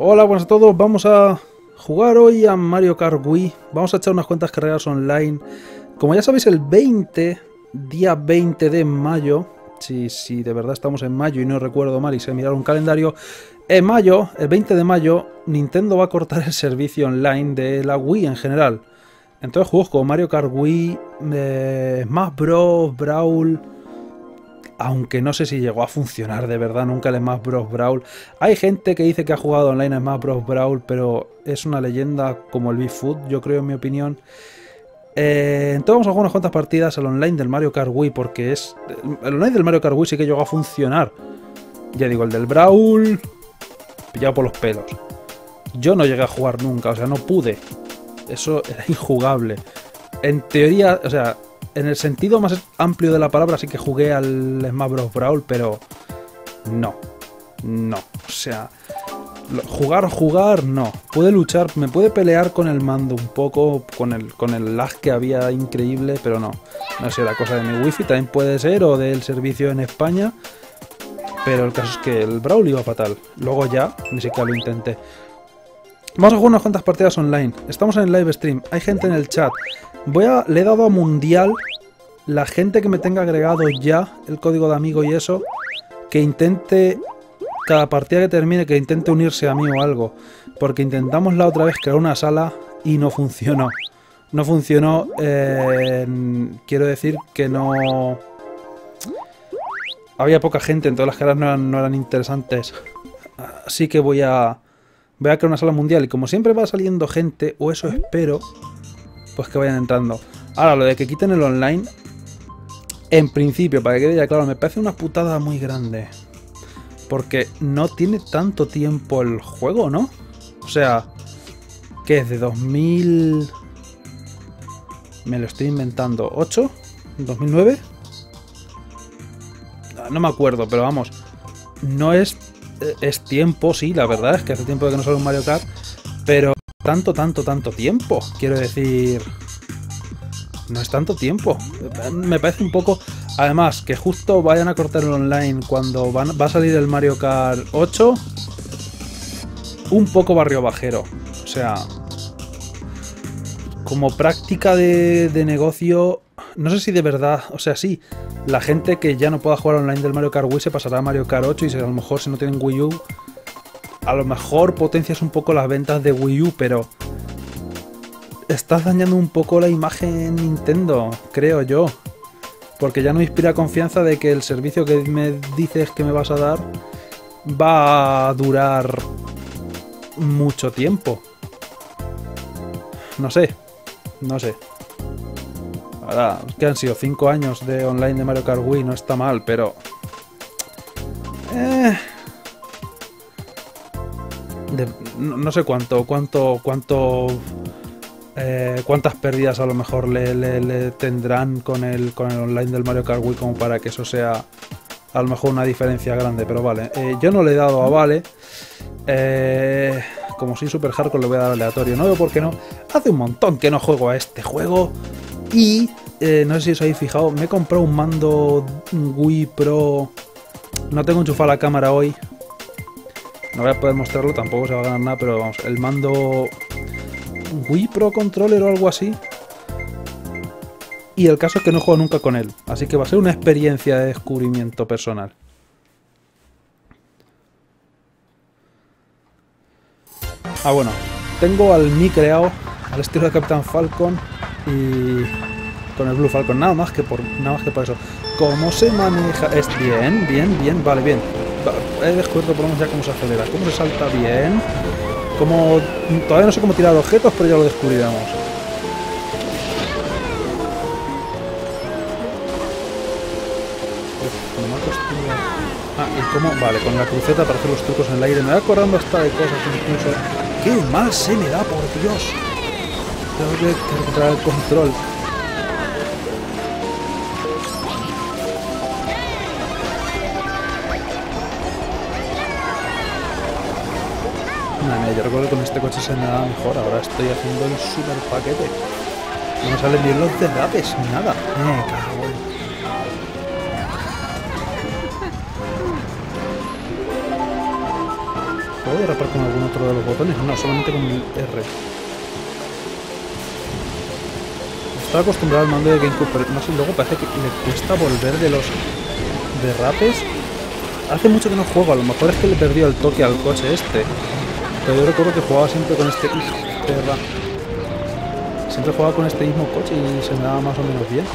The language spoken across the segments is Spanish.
Hola, buenas a todos. Vamos a jugar hoy a Mario Kart Wii. Vamos a echar unas cuantas carreras online. Como ya sabéis, el 20, día 20 de mayo, si, si de verdad estamos en mayo y no recuerdo mal y sé mirar un calendario, en mayo, el 20 de mayo, Nintendo va a cortar el servicio online de la Wii en general. Entonces juegos como Mario Kart Wii, eh, Smash Bros, Brawl aunque no sé si llegó a funcionar de verdad nunca el Smash Bros. Brawl. Hay gente que dice que ha jugado online a Smash Bros. Brawl, pero es una leyenda como el Food, yo creo en mi opinión. Eh, entonces vamos a jugar unas cuantas partidas al online del Mario Kart Wii, porque es... El online del Mario Kart Wii sí que llegó a funcionar. Ya digo, el del Brawl... Pillado por los pelos. Yo no llegué a jugar nunca, o sea, no pude. Eso era injugable. En teoría, o sea, en el sentido más amplio de la palabra sí que jugué al Smash Bros. Brawl, pero no, no, o sea, jugar, jugar, no. Puede luchar, me puede pelear con el mando un poco, con el, con el lag que había increíble, pero no. No sé, la cosa de mi wifi también puede ser, o del servicio en España, pero el caso es que el Brawl iba fatal. Luego ya, ni siquiera lo intenté. Vamos a jugar unas cuantas partidas online. Estamos en el live stream. Hay gente en el chat. Voy a, le he dado a Mundial la gente que me tenga agregado ya el código de amigo y eso, que intente, cada partida que termine, que intente unirse a mí o algo. Porque intentamos la otra vez crear una sala y no funcionó. No funcionó, quiero decir que no... Había poca gente, entonces las caras no eran, no eran interesantes. Así que voy a... Voy a crear una sala mundial y como siempre va saliendo gente, o eso espero, pues que vayan entrando. Ahora, lo de que quiten el online, en principio, para que quede ya claro, me parece una putada muy grande. Porque no tiene tanto tiempo el juego, ¿no? O sea, ¿qué es de 2000... Me lo estoy inventando. ¿8? ¿2009? No me acuerdo, pero vamos. No es... Eh, es tiempo, sí, la verdad es que hace tiempo que no sale un Mario Kart. Pero tanto, tanto, tanto tiempo. Quiero decir... No es tanto tiempo. Me parece un poco... Además, que justo vayan a cortar el online cuando va a salir el Mario Kart 8. Un poco barrio bajero. O sea... Como práctica de, negocio... No sé si de verdad... O sea, sí. La gente que ya no pueda jugar online del Mario Kart Wii se pasará a Mario Kart 8 y a lo mejor si no tienen Wii U a lo mejor potencias un poco las ventas de Wii U, pero estás dañando un poco la imagen Nintendo, creo yo. Porque ya no inspira confianza de que el servicio que me dices que me vas a dar va a durar mucho tiempo. No sé, no sé. Ahora, que han sido 5 años de online de Mario Kart Wii, no está mal, pero... Eh, no, sé cuánto, cuánto, cuánto, eh, cuántas pérdidas a lo mejor le, tendrán con el, con el online del Mario Kart Wii como para que eso sea a lo mejor una diferencia grande, pero vale. Eh, yo no le he dado a Vale. Eh, como soy super hardcore le voy a dar aleatorio. No veo por qué no. Hace un montón que no juego a este juego. Y no sé si os habéis fijado, me he comprado un mando Wii Pro. No tengo enchufada la cámara hoy, no voy a poder mostrarlo, tampoco se va a ganar nada, pero vamos, el mando Wii Pro Controller o algo así. Y el caso es que no juego nunca con él, así que va a ser una experiencia de descubrimiento personal. Ah, bueno, tengo al Mi creado, al estilo de Capitán Falcon y con el Blue Falcon, nada más que por nada más que por eso. ¿Cómo se maneja? Es bien, bien, bien, vale, bien he descubierto por lo menos ya cómo se acelera, cómo se salta bien, como todavía no sé cómo tirar objetos, pero ya lo descubriremos. Ah, y cómo, vale, con la cruceta para hacer los trucos en el aire, me va acordando hasta de cosas incluso. ¡Qué mal se me da, por Dios! Tengo que recuperar el control. Yo recuerdo que con este coche se me mejor. Ahora estoy haciendo el super paquete. No me salen bien los derrapes, nada. Me cago ¿Puedo derrapar con algún otro de los botones? No, solamente con el R. Estaba acostumbrado al mando de GameCube, pero no sé, luego parece que le cuesta volver de los derrapes. Hace mucho que no juego, a lo mejor es que le perdió el toque al coche este. Pero yo recuerdo que jugaba siempre con este... Perra. Siempre jugaba con este mismo coche y se me daba más o menos bien.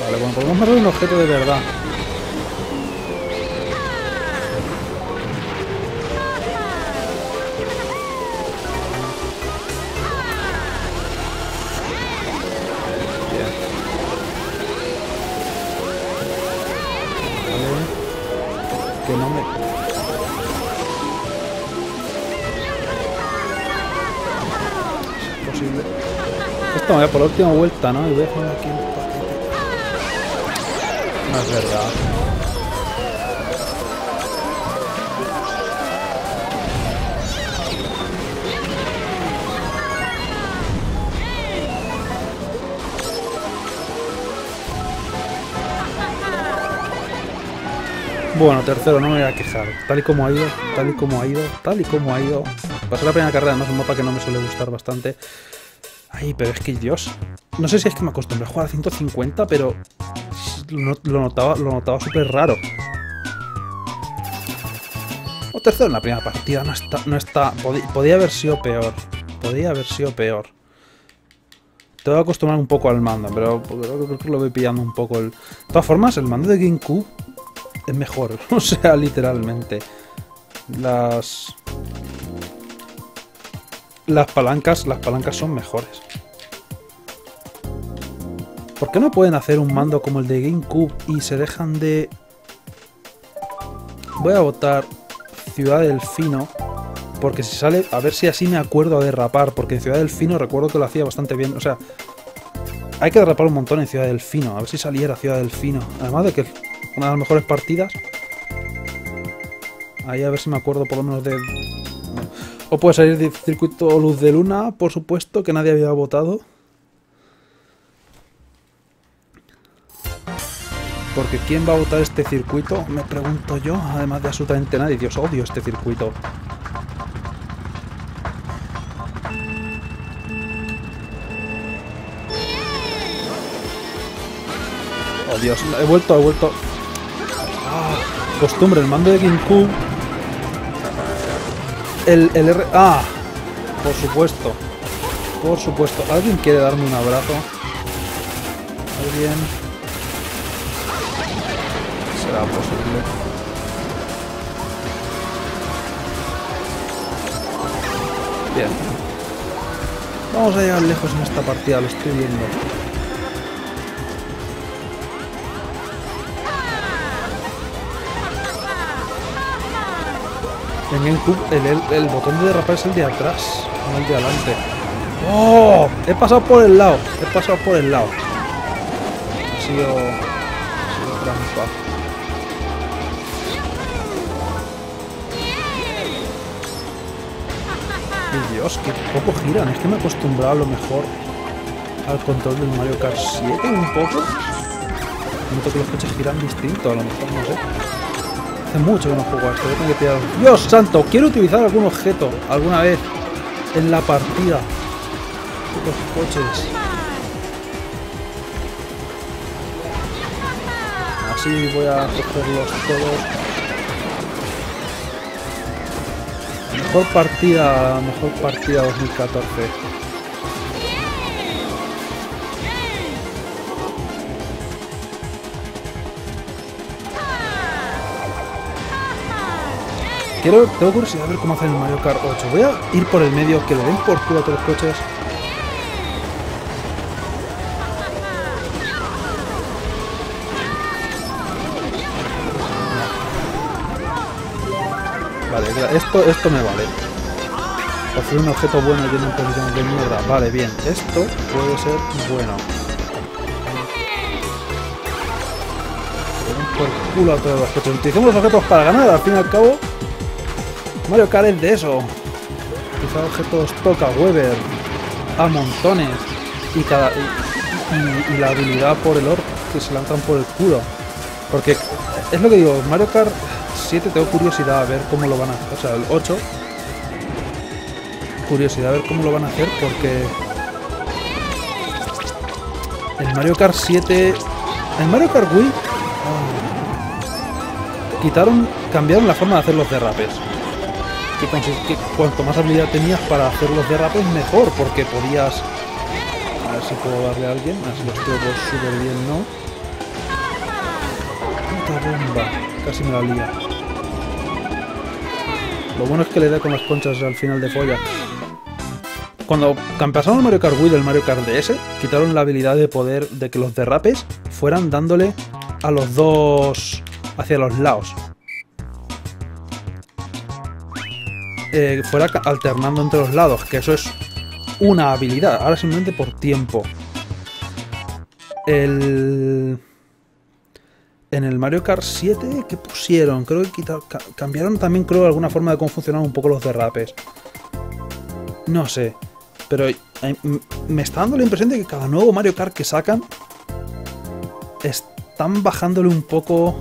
Vale, bueno, podemos matar un objeto de verdad. Por la última vuelta, ¿no? Y voy a poner aquí un paquete. No es verdad. Bueno, tercero, no me voy a quejar. Tal y como ha ido, tal y como ha ido, tal y como ha ido. Pasé la primera carrera, no es un mapa que no me suele gustar bastante. Ay, pero es que Dios. No sé si es que me acostumbré a jugar a 150, pero lo, notaba, lo notaba súper raro. O tercero en la primera partida, no está. No está podía, haber sido peor. Podía haber sido peor. Tengo que acostumbrar un poco al mando, pero creo que lo voy pillando un poco. De todas formas, el mando de GameCube es mejor. O sea, literalmente. Las. Las palancas. Las palancas son mejores. ¿Por qué no pueden hacer un mando como el de GameCube y se dejan de. Voy a votar Ciudad del Fino. Porque si sale. A ver si así me acuerdo a derrapar. Porque en Ciudad del Fino recuerdo que lo hacía bastante bien. O sea. Hay que derrapar un montón en Ciudad del Fino. A ver si saliera Ciudad del Fino. Además de que una de las mejores partidas. Ahí a ver si me acuerdo por lo menos de... O puede salir de circuito Luz de Luna, por supuesto, que nadie había votado. Porque ¿quién va a votar este circuito? Me pregunto yo, además de absolutamente nadie. Dios, odio este circuito. Oh Dios, he vuelto, he vuelto. Ah, costumbre, el mando de GameCube. El, el R. ¡Ah! Por supuesto. Por supuesto. ¿Alguien quiere darme un abrazo? ¿Alguien? Será posible. Bien. Vamos a llegar lejos en esta partida, lo estoy viendo. En el, el, el, botón de derrapar es el de atrás, no el de adelante. ¡Oh! He pasado por el lado, he pasado por el lado. Ha sido, ha sido trampa. ¡Ay Dios! ¡Qué poco giran! Es que me he acostumbrado a lo mejor al control del Mario Kart 7 un poco. Noto que los coches giran distinto, a lo mejor, no sé. Hace mucho que no juego esto, tengo que tirar... ¡Dios santo! Quiero utilizar algún objeto alguna vez en la partida. Los coches. Así voy a cogerlos todos. Mejor partida, mejor partida 2014. Quiero, tengo curiosidad de ver cómo hace el Mario Kart 8. Voy a ir por el medio, que le den por culo a todos los coches. Vale, esto, esto me vale. Hacer un objeto bueno y en posición de mierda. Vale, bien. Esto puede ser bueno. Por culo a todos los coches. Utilicemos los objetos para ganar, al fin y al cabo. Mario Kart es de eso. Utilizar objetos toca Weber a montones y, la habilidad por el orb que se lanzan por el culo. Porque es lo que digo, Mario Kart 7 tengo curiosidad a ver cómo lo van a hacer. O sea, el 8. Curiosidad a ver cómo lo van a hacer porque. El Mario Kart 7. El Mario Kart Wii. ah, quitaron. Cambiaron la forma de hacer los derrapes. Que, cuanto más habilidad tenías para hacer los derrapes, mejor. Porque podías. A ver si puedo darle a alguien. A ver si los tengo súper bien, ¿no? Puta bomba. Casi me la lía. Lo bueno es que le da con las conchas al final de folla. Cuando pasaron el Mario Kart Wii del Mario Kart DS, quitaron la habilidad de poder de que los derrapes fueran dándole a los dos hacia los lados. Eh, fuera alternando entre los lados, que eso es una habilidad. Ahora simplemente por tiempo. El... En el Mario Kart 7, ¿qué pusieron? Creo que cambiaron también, creo, alguna forma de cómo funcionaban un poco los derrapes. No sé. Pero me está dando la impresión de que cada nuevo Mario Kart que sacan están bajándole un poco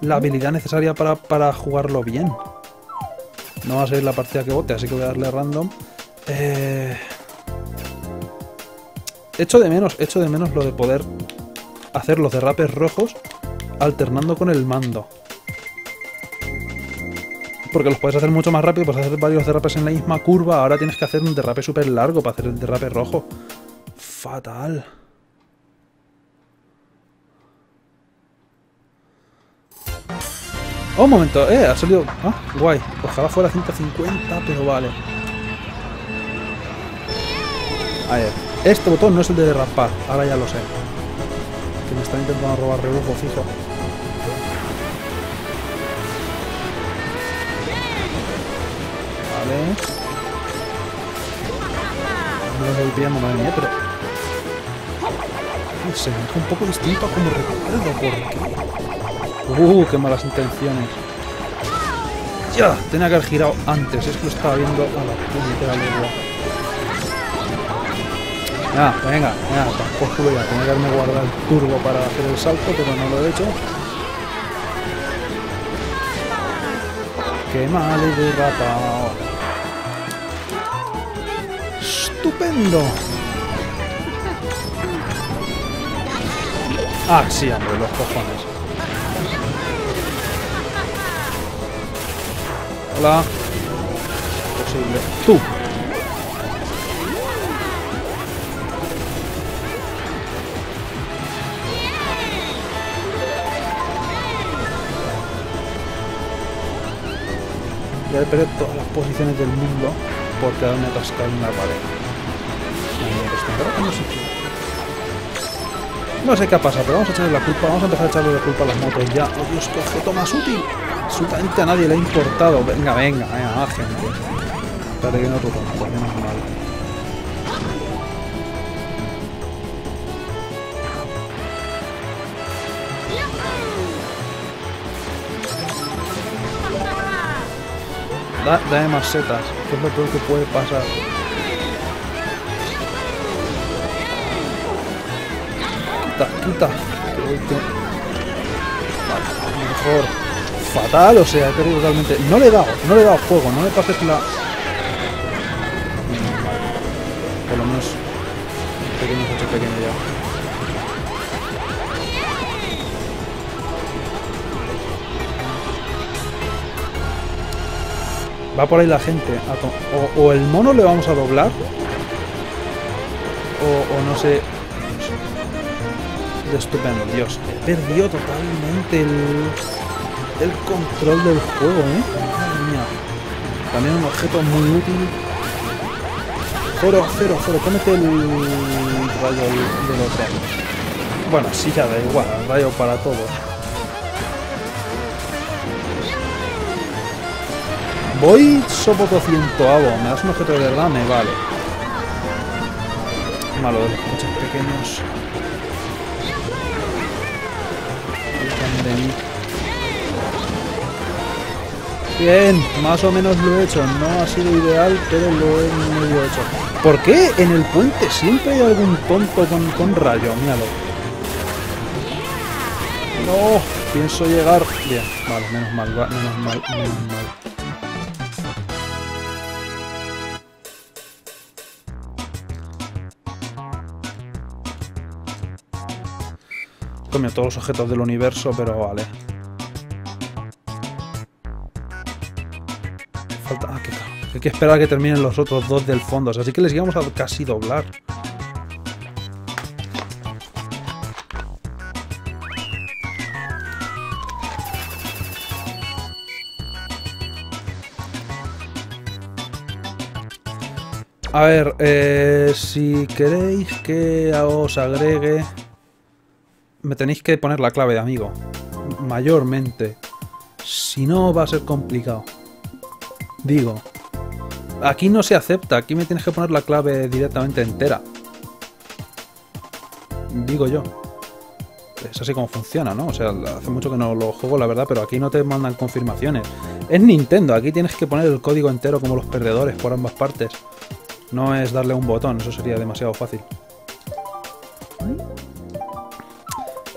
la habilidad necesaria para, para jugarlo bien. No va a ser la partida que vote, así que voy a darle random. Eh... Echo de menos, echo de menos lo de poder hacer los derrapes rojos alternando con el mando. Porque los puedes hacer mucho más rápido, puedes hacer varios derrapes en la misma curva. Ahora tienes que hacer un derrape súper largo para hacer el derrape rojo. Fatal. Oh, un momento, eh, ha salido. Ah, guay. Ojalá fuera 150, pero vale. A ver, este botón no es el de derrapar, ahora ya lo sé. Que me están intentando robar rebufo fijo. Vale. No lo estoy pillando, madre mía, pero. Se me un poco distinto a como recuerdo, ¿por qué? Uh, qué malas intenciones. Ya, tenía que haber girado antes, es que lo estaba viendo a la puñetera legua. Ya, venga, venga, por culo ya, tenía que haberme guardado el turbo para hacer el salto, pero no lo he hecho. Qué mal he derrapado. ¡Estupendo! Ah, sí, hombre, los cojones. Hola. Posible. Tú. Voy a perder todas las posiciones del mundo por quedarme atascado en una pared. No sé qué. No sé qué pasa, pero vamos a echarle la culpa, vamos a empezar a echarle la culpa a las motos ya. ¡Oh Dios, qué objeto más útil! Absolutamente a nadie le ha importado. Venga, venga, venga, gente. Espérate que no otro tonto, menos mal. Da, dame más setas, que es lo que puede pasar. Quita, quita. Vale, mejor. Fatal, o sea, he perdido totalmente. No le he dado, no le he dado fuego, no me pases la. Mm. Por lo menos. Pequeño, hecho pequeño ya. Va por ahí la gente. o, el mono le vamos a doblar. O, no sé. Estupendo. Dios, he perdido totalmente el, el control del juego, ¿eh? Mía. También un objeto muy útil. Cero, cero, cero. Cómete el rayo del del otro. Bueno, sí, ya da igual. Rayo para todos. Voy sopoto cientoavo. ¿Me das un objeto de verdad? Me vale. Malo de los coches pequeños. Bien, más o menos lo he hecho. No ha sido ideal, pero lo he medio hecho. ¿Por qué en el puente siempre hay algún tonto con, con rayo? Míralo. No, pienso llegar. Bien, vale, menos mal, menos mal, menos mal. Coño, todos los objetos del universo, pero vale. Falta. Ah, qué cabrón. Hay que esperar a que terminen los otros dos del fondo. Así que les íbamos a casi doblar. A ver, eh, si queréis que os agregue, me tenéis que poner la clave de amigo. Mayormente. Si no, va a ser complicado. Digo. Aquí no se acepta, aquí me tienes que poner la clave directamente entera. Digo yo. Es así como funciona, ¿no? O sea, hace mucho que no lo juego, la verdad, pero aquí no te mandan confirmaciones. Es Nintendo, aquí tienes que poner el código entero como los perdedores por ambas partes. No es darle un botón, eso sería demasiado fácil.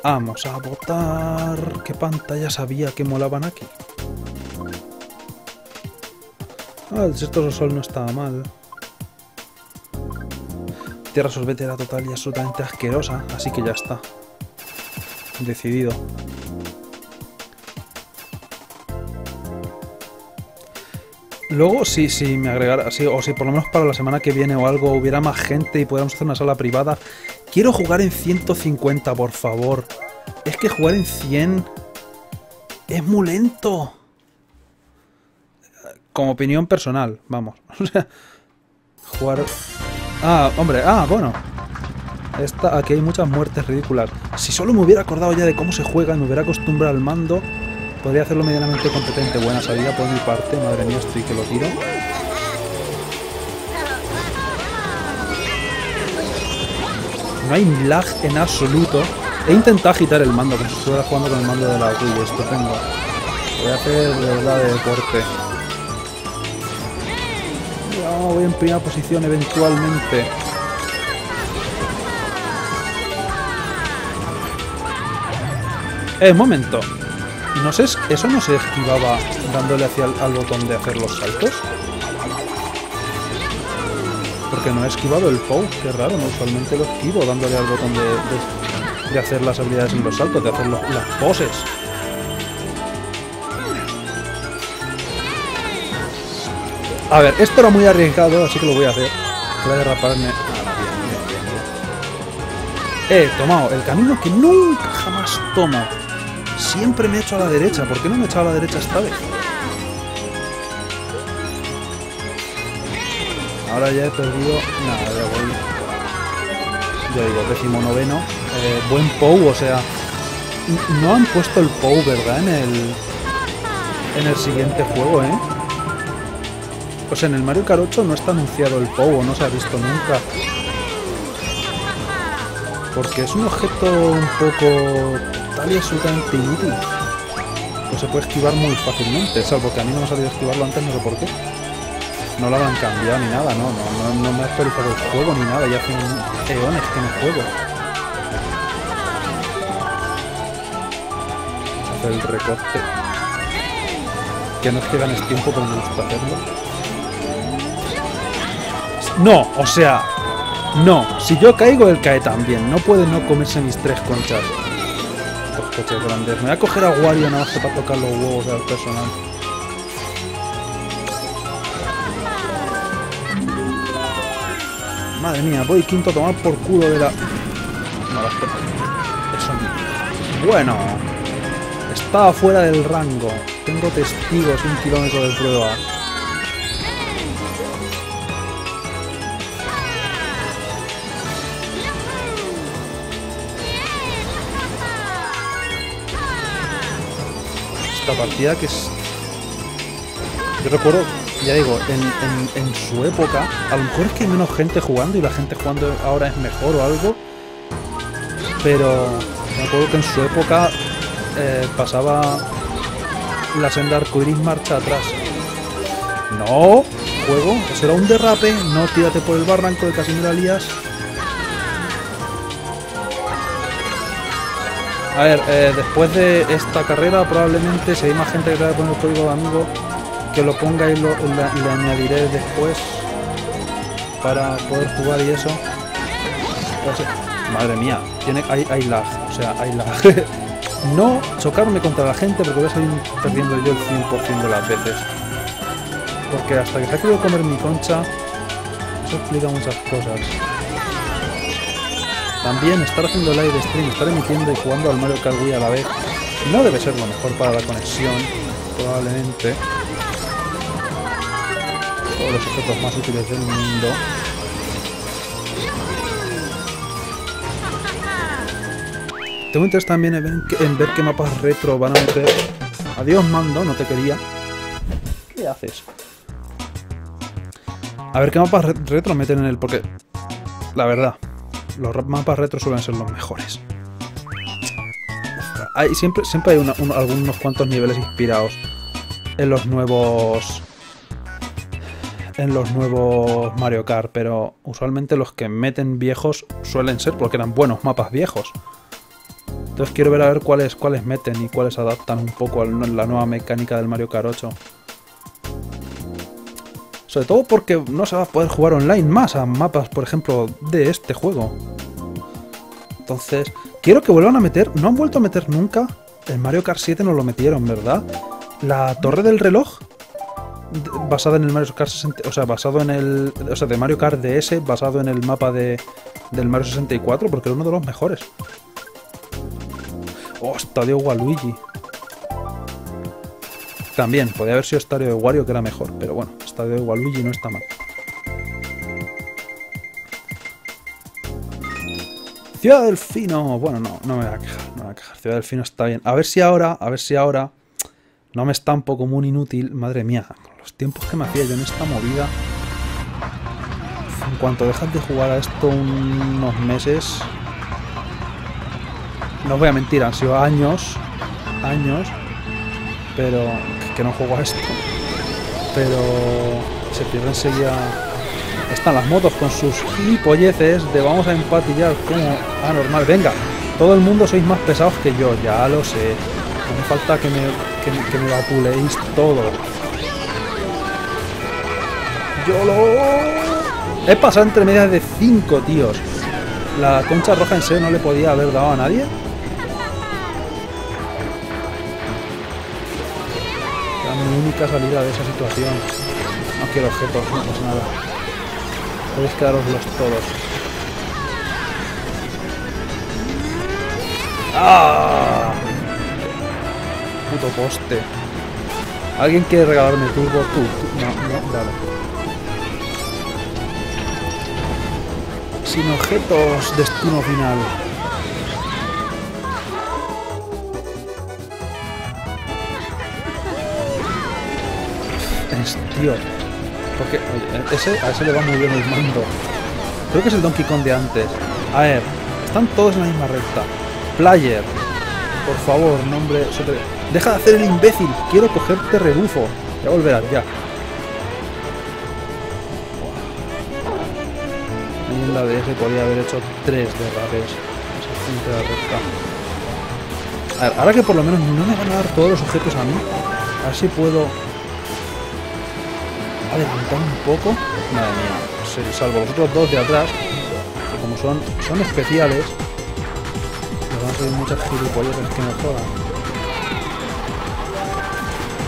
Vamos a votar. ¿Qué pantalla sabía que molaban aquí? Ah, el desierto sol no estaba mal. Tierra sorbete era total y absolutamente asquerosa, así que ya está. Decidido. Luego, si, si me agregara, sí, o si por lo menos para la semana que viene o algo hubiera más gente y pudiéramos hacer una sala privada. Quiero jugar en 150, por favor. Es que jugar en 100 es muy lento. Como opinión personal, vamos. O sea, jugar... Ah, hombre, ah, bueno. Esta, aquí hay muchas muertes ridículas. Si solo me hubiera acordado ya de cómo se juega y me hubiera acostumbrado al mando, podría hacerlo medianamente competente. Buena salida por mi parte, madre mía, estoy que lo tiro. No hay lag en absoluto. He intentado agitar el mando, como si estuviera jugando con el mando de la Wii, estupendo. Voy a hacer de verdad de deporte. Voy en primera posición eventualmente. Eh, momento. No sé, ¿eso no se esquivaba dándole hacia el, al botón de hacer los saltos? Porque no he esquivado el POW, qué raro, ¿no? Usualmente lo esquivo dándole al botón de, hacer las habilidades en los saltos, de hacer las poses. A ver, esto era muy arriesgado, así que lo voy a hacer. Voy a derraparme. Ah, bien, bien, bien, bien. He tomado el camino que nunca jamás tomo. Siempre me he hecho a la derecha. ¿Por qué no me he echado a la derecha esta vez? Ahora ya he perdido. Nada, ya voy. Ya digo, décimo noveno. Eh, buen POW, o sea. No han puesto el POW, ¿verdad? En el. En el siguiente juego, ¿eh? Pues en el Mario Kart 8 no está anunciado el POW, o no se ha visto nunca. Porque es un objeto un poco tal y absolutamente inútil. Pues se puede esquivar muy fácilmente, salvo que a mí no me ha salido esquivarlo antes, no sé por qué. No lo habrán cambiado ni nada, no, no, no, me ha actualizado el juego ni nada, ya hace eones que no juego. Hacer el recorte. Que no es que ganes tiempo, pero me gusta hacerlo. No, o sea, no. Si yo caigo, él cae también. No puede no comerse mis tres conchas. Los coches grandes. Me voy a coger a Wario nada más para tocar los huevos al personal. Madre mía, voy quinto a tomar por culo de la... No, las. Eso no. Bueno. Estaba fuera del rango. Tengo testigos un kilómetro de prueba. Esta partida que es... Yo recuerdo, ya digo, en, en- su época, a lo mejor es que hay menos gente jugando y la gente jugando ahora es mejor o algo, pero me acuerdo que en su época eh, pasaba la senda arcoiris marcha atrás. No, juego, eso era un derrape, no tírate por el barranco de casi me A ver, eh, después de esta carrera probablemente si hay más gente que te poner el código de amigo, que lo ponga y lo, le, añadiré después para poder jugar y eso. Madre mía, tiene, hay, hay lag, o sea, hay lag. no chocarme contra la gente porque voy a salir perdiendo yo el 100% de las veces. Porque hasta que se ha querido comer mi concha, eso explica muchas cosas. También estar haciendo live stream, estar emitiendo y jugando al Mario Kart Wii a la vez no debe ser lo mejor para la conexión, probablemente. Todos los objetos más útiles del mundo. Tengo interés también en ver, qué mapas retro van a meter. Adiós, mando, no te quería. ¿Qué haces? A ver qué mapas retro meten en el... Porque, la verdad, los mapas retro suelen ser los mejores. Hay, siempre, siempre hay algunos cuantos niveles inspirados en los nuevos en los nuevos Mario Kart, pero usualmente los que meten viejos suelen ser porque eran buenos mapas viejos. Entonces quiero ver a ver cuáles, cuáles meten y cuáles adaptan un poco a la nueva mecánica del Mario Kart 8. Sobre todo porque no se va a poder jugar online más a mapas, por ejemplo, de este juego. Entonces, quiero que vuelvan a meter... No han vuelto a meter nunca. El Mario Kart 7 no lo metieron, ¿verdad? La torre del reloj basada en el Mario Kart 60, o sea, basado en el, o sea, de Mario Kart DS, basado en el mapa de, del Mario 64, porque era uno de los mejores. Oh, Estadio Waluigi. También, podría haber sido Estadio de Wario que era mejor, pero bueno, Estadio de Waluigi no está mal. Ciudad del Fino. Bueno, no, no me voy a quejar. Ciudad del Fino está bien. A ver si ahora, a ver si ahora no me estampo como un inútil. Madre mía, con los tiempos que me hacía yo en esta movida. En cuanto dejas de jugar a esto unos meses... No voy a mentir, han sido años, años, pero que no juego a esto. Pero se pierde enseguida. Están las motos con sus gilipolleces de vamos a empatillar como anormal. Venga, todo el mundo sois más pesados que yo, ya lo sé. No me falta que me, que, vapuleéis todo. Yo lo... He pasado entre medias de cinco tíos. La concha roja en serio no le podía haber dado a nadie. Única salida de esa situación. No quiero objetos, no pasa nada. Podéis quedaroslos todos. ¡Ah! Puto poste. ¿Alguien quiere regalarme turbo? Tú, No, no, dale. Sin objetos, destino final. Tío. Porque ese, a ese le va muy bien el mando. Creo que es el Donkey Kong de antes. A ver, están todos en la misma recta. Player, por favor, nombre... Deja de hacer el imbécil. Quiero cogerte rebufo. Ya volverás, ya. En la DS podría haber hecho tres derrapes. la recta. A ver, ahora que por lo menos no me van a dar todos los objetos a mí, a ver si puedo adelantar un poco. Madre mía, salvo los otros dos de atrás, que como son, son especiales, me van a salir muchas gilipollas que me jodan.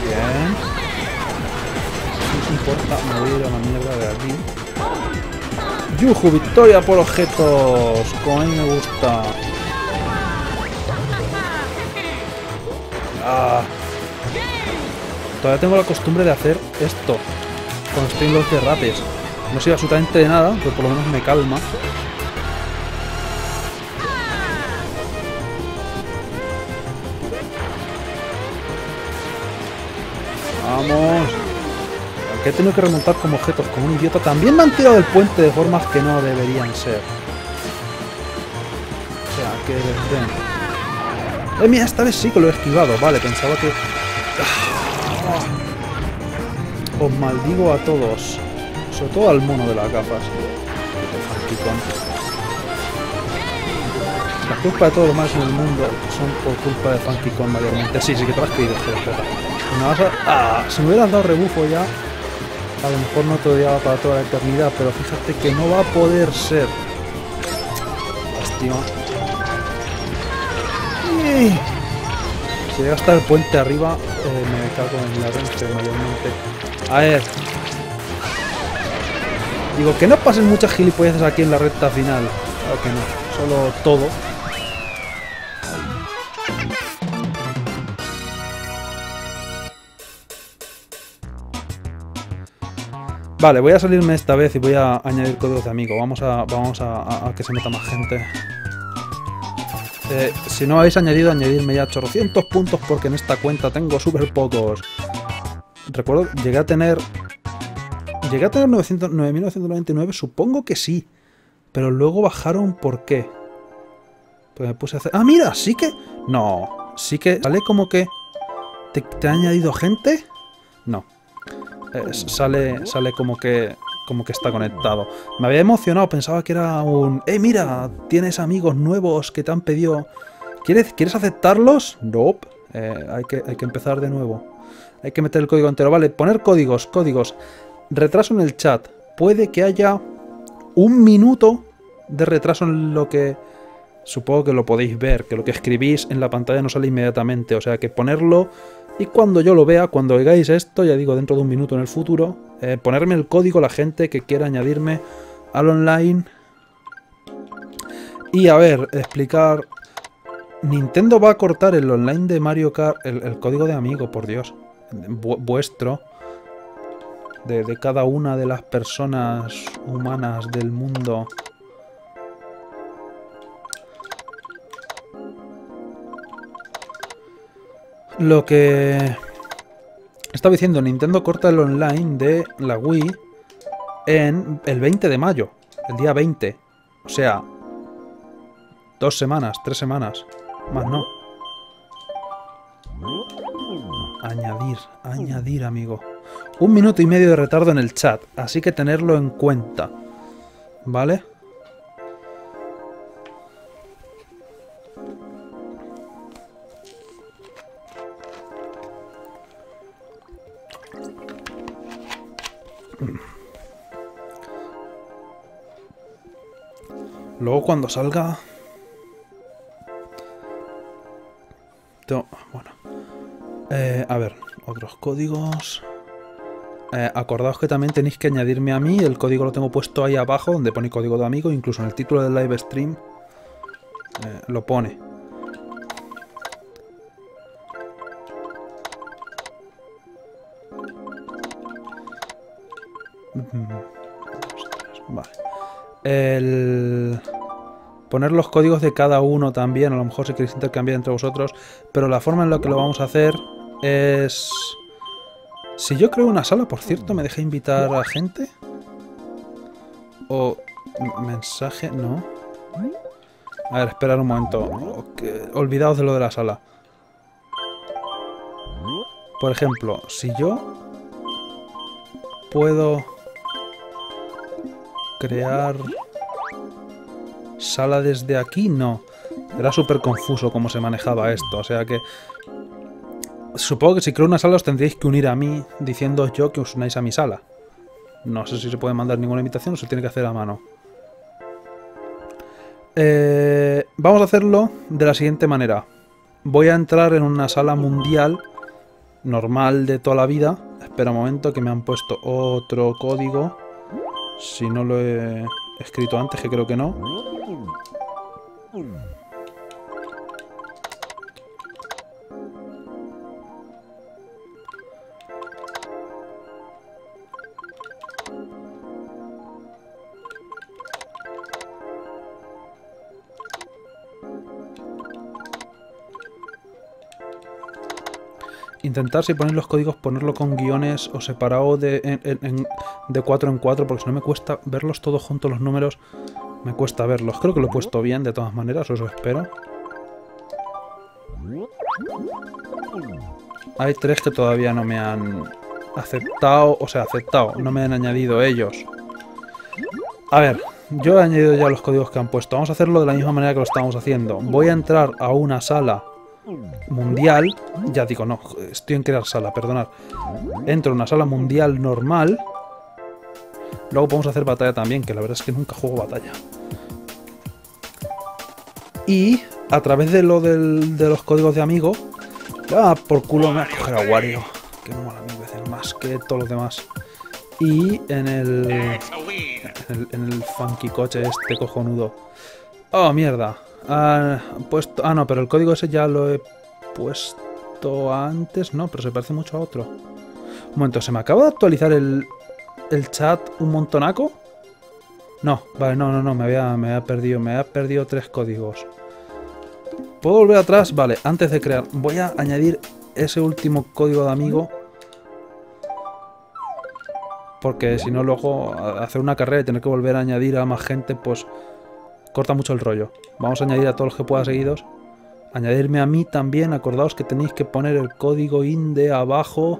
Bien. Si os importa, voy a a la mierda de aquí. ¡Yuju! ¡Victoria por objetos! Como a me gusta. Ah. Todavía tengo la costumbre de hacer esto cuando estoy en los derrapes. No soy absolutamente de nada, pero por lo menos me calma. Vamos. Aunque he tenido que remontar como objetos, como un idiota. También me han tirado del puente de formas que no deberían ser. O sea, que... Eh, mira, esta vez sí que lo he esquivado. Vale, pensaba que... Os maldigo a todos. Sobre todo al mono de las gafas. La culpa de todos los males en el mundo son por culpa de Funky Kong mayormente. Sí, sí que te lo has creído, espera, espera. Me vas a... Ah, si me hubieras dado rebufo ya, a lo mejor no te odiaba para toda la eternidad, pero fíjate que no va a poder ser. Lástima. Si llega hasta el puente arriba, eh, me cago en la vence mayormente. A ver. Digo, que no pasen muchas gilipolleces aquí en la recta final. Que no solo todo. Vale, voy a salirme esta vez y voy a añadir códigos de amigo. Vamos a, vamos a, que se meta más gente. Eh, si no habéis añadido, añadirme ya 800 puntos porque en esta cuenta tengo súper pocos. Recuerdo, llegué a tener... Llegué a tener 9.999, supongo que sí. Pero luego bajaron, ¿por qué? Pues me puse a hacer... ¡Ah, mira! ¿Sí que...? No. ¿Sí que sale como que... ¿Te, ha añadido gente? No. sale, sale como que... Como que está conectado. Me había emocionado, pensaba que era un... ¡Eh, mira! Tienes amigos nuevos que te han pedido... ¿Quieres, ¿quieres aceptarlos? Nope. Eh, hay, que, hay que empezar de nuevo. Hay que meter el código entero. Vale, poner códigos, códigos. Retraso en el chat. Puede que haya un minuto de retraso en lo que... Supongo que lo podéis ver, que lo que escribís en la pantalla no sale inmediatamente, o sea que ponerlo y cuando yo lo vea, cuando oigáis esto, ya digo dentro de un minuto en el futuro, eh, ponerme el código la gente que quiera añadirme al online. Y a ver, explicar... Nintendo va a cortar el online de Mario Kart, el, código de amigo, por Dios, vuestro, de, de cada una de las personas humanas del mundo Lo que estaba diciendo, Nintendo corta el online de la Wii en el 20 de mayo, el día 20. O sea, dos semanas, tres semanas, más no. Añadir, añadir, amigo. Un minuto y medio de retardo en el chat, así que tenerlo en cuenta. ¿Vale? Luego cuando salga... Bueno. Eh, a ver, otros códigos... Eh, acordaos que también tenéis que añadirme a mí, el código lo tengo puesto ahí abajo, donde pone código de amigo, incluso en el título del live stream eh, lo pone. Vale. El... Poner los códigos de cada uno también, a lo mejor si queréis intercambiar entre vosotros, pero la forma en la que lo vamos a hacer es... Si yo creo una sala, por cierto, ¿me deja invitar a gente? O... Mensaje... No. A ver, esperar un momento. Olvidaos de lo de la sala. Por ejemplo, si yo... Puedo crear sala desde aquí, no. Era súper confuso cómo se manejaba esto, o sea que... Supongo que si creo una sala os tendríais que unir a mí diciendo yo que os unáis a mi sala. No sé si se puede mandar ninguna invitación o se tiene que hacer a mano. Eh, vamos a hacerlo de la siguiente manera. Voy a entrar en una sala mundial normal de toda la vida. Espera un momento que me han puesto otro código. Si no lo he escrito antes, que creo que no. Intentar si ponéis los códigos ponerlo con guiones o separado de, de 4 en 4 porque si no me cuesta verlos todos juntos los números. Me cuesta verlos. Creo que lo he puesto bien de todas maneras, eso espero. Hay tres que todavía no me han aceptado, o sea, aceptado, no me han añadido ellos. A ver, yo he añadido ya los códigos que han puesto. Vamos a hacerlo de la misma manera que lo estamos haciendo. Voy a entrar a una sala mundial. Ya digo, no, estoy en crear sala, perdonad. Entro en una sala mundial normal. Luego podemos hacer batalla también, que la verdad es que nunca juego batalla. Y a través de lo del, de los códigos de amigo, por culo me va a coger a Wario. Que mola mil veces más que todos los demás. Y en el, en el, funky coche este cojonudo. Oh, mierda. Ah, puesto, ah, no, pero el código ese ya lo he puesto antes. No, pero se parece mucho a otro. Un momento, ¿se me acaba de actualizar el, el chat un montonaco? No, vale, no, no, no, me había, me había perdido, me había perdido tres códigos. ¿Puedo volver atrás? Vale, antes de crear, voy a añadir ese último código de amigo porque si no luego hacer una carrera y tener que volver a añadir a más gente, pues corta mucho el rollo. Vamos a añadir a todos los que pueda seguidos. Añadirme a mí también, acordaos que tenéis que poner el código INDE abajo,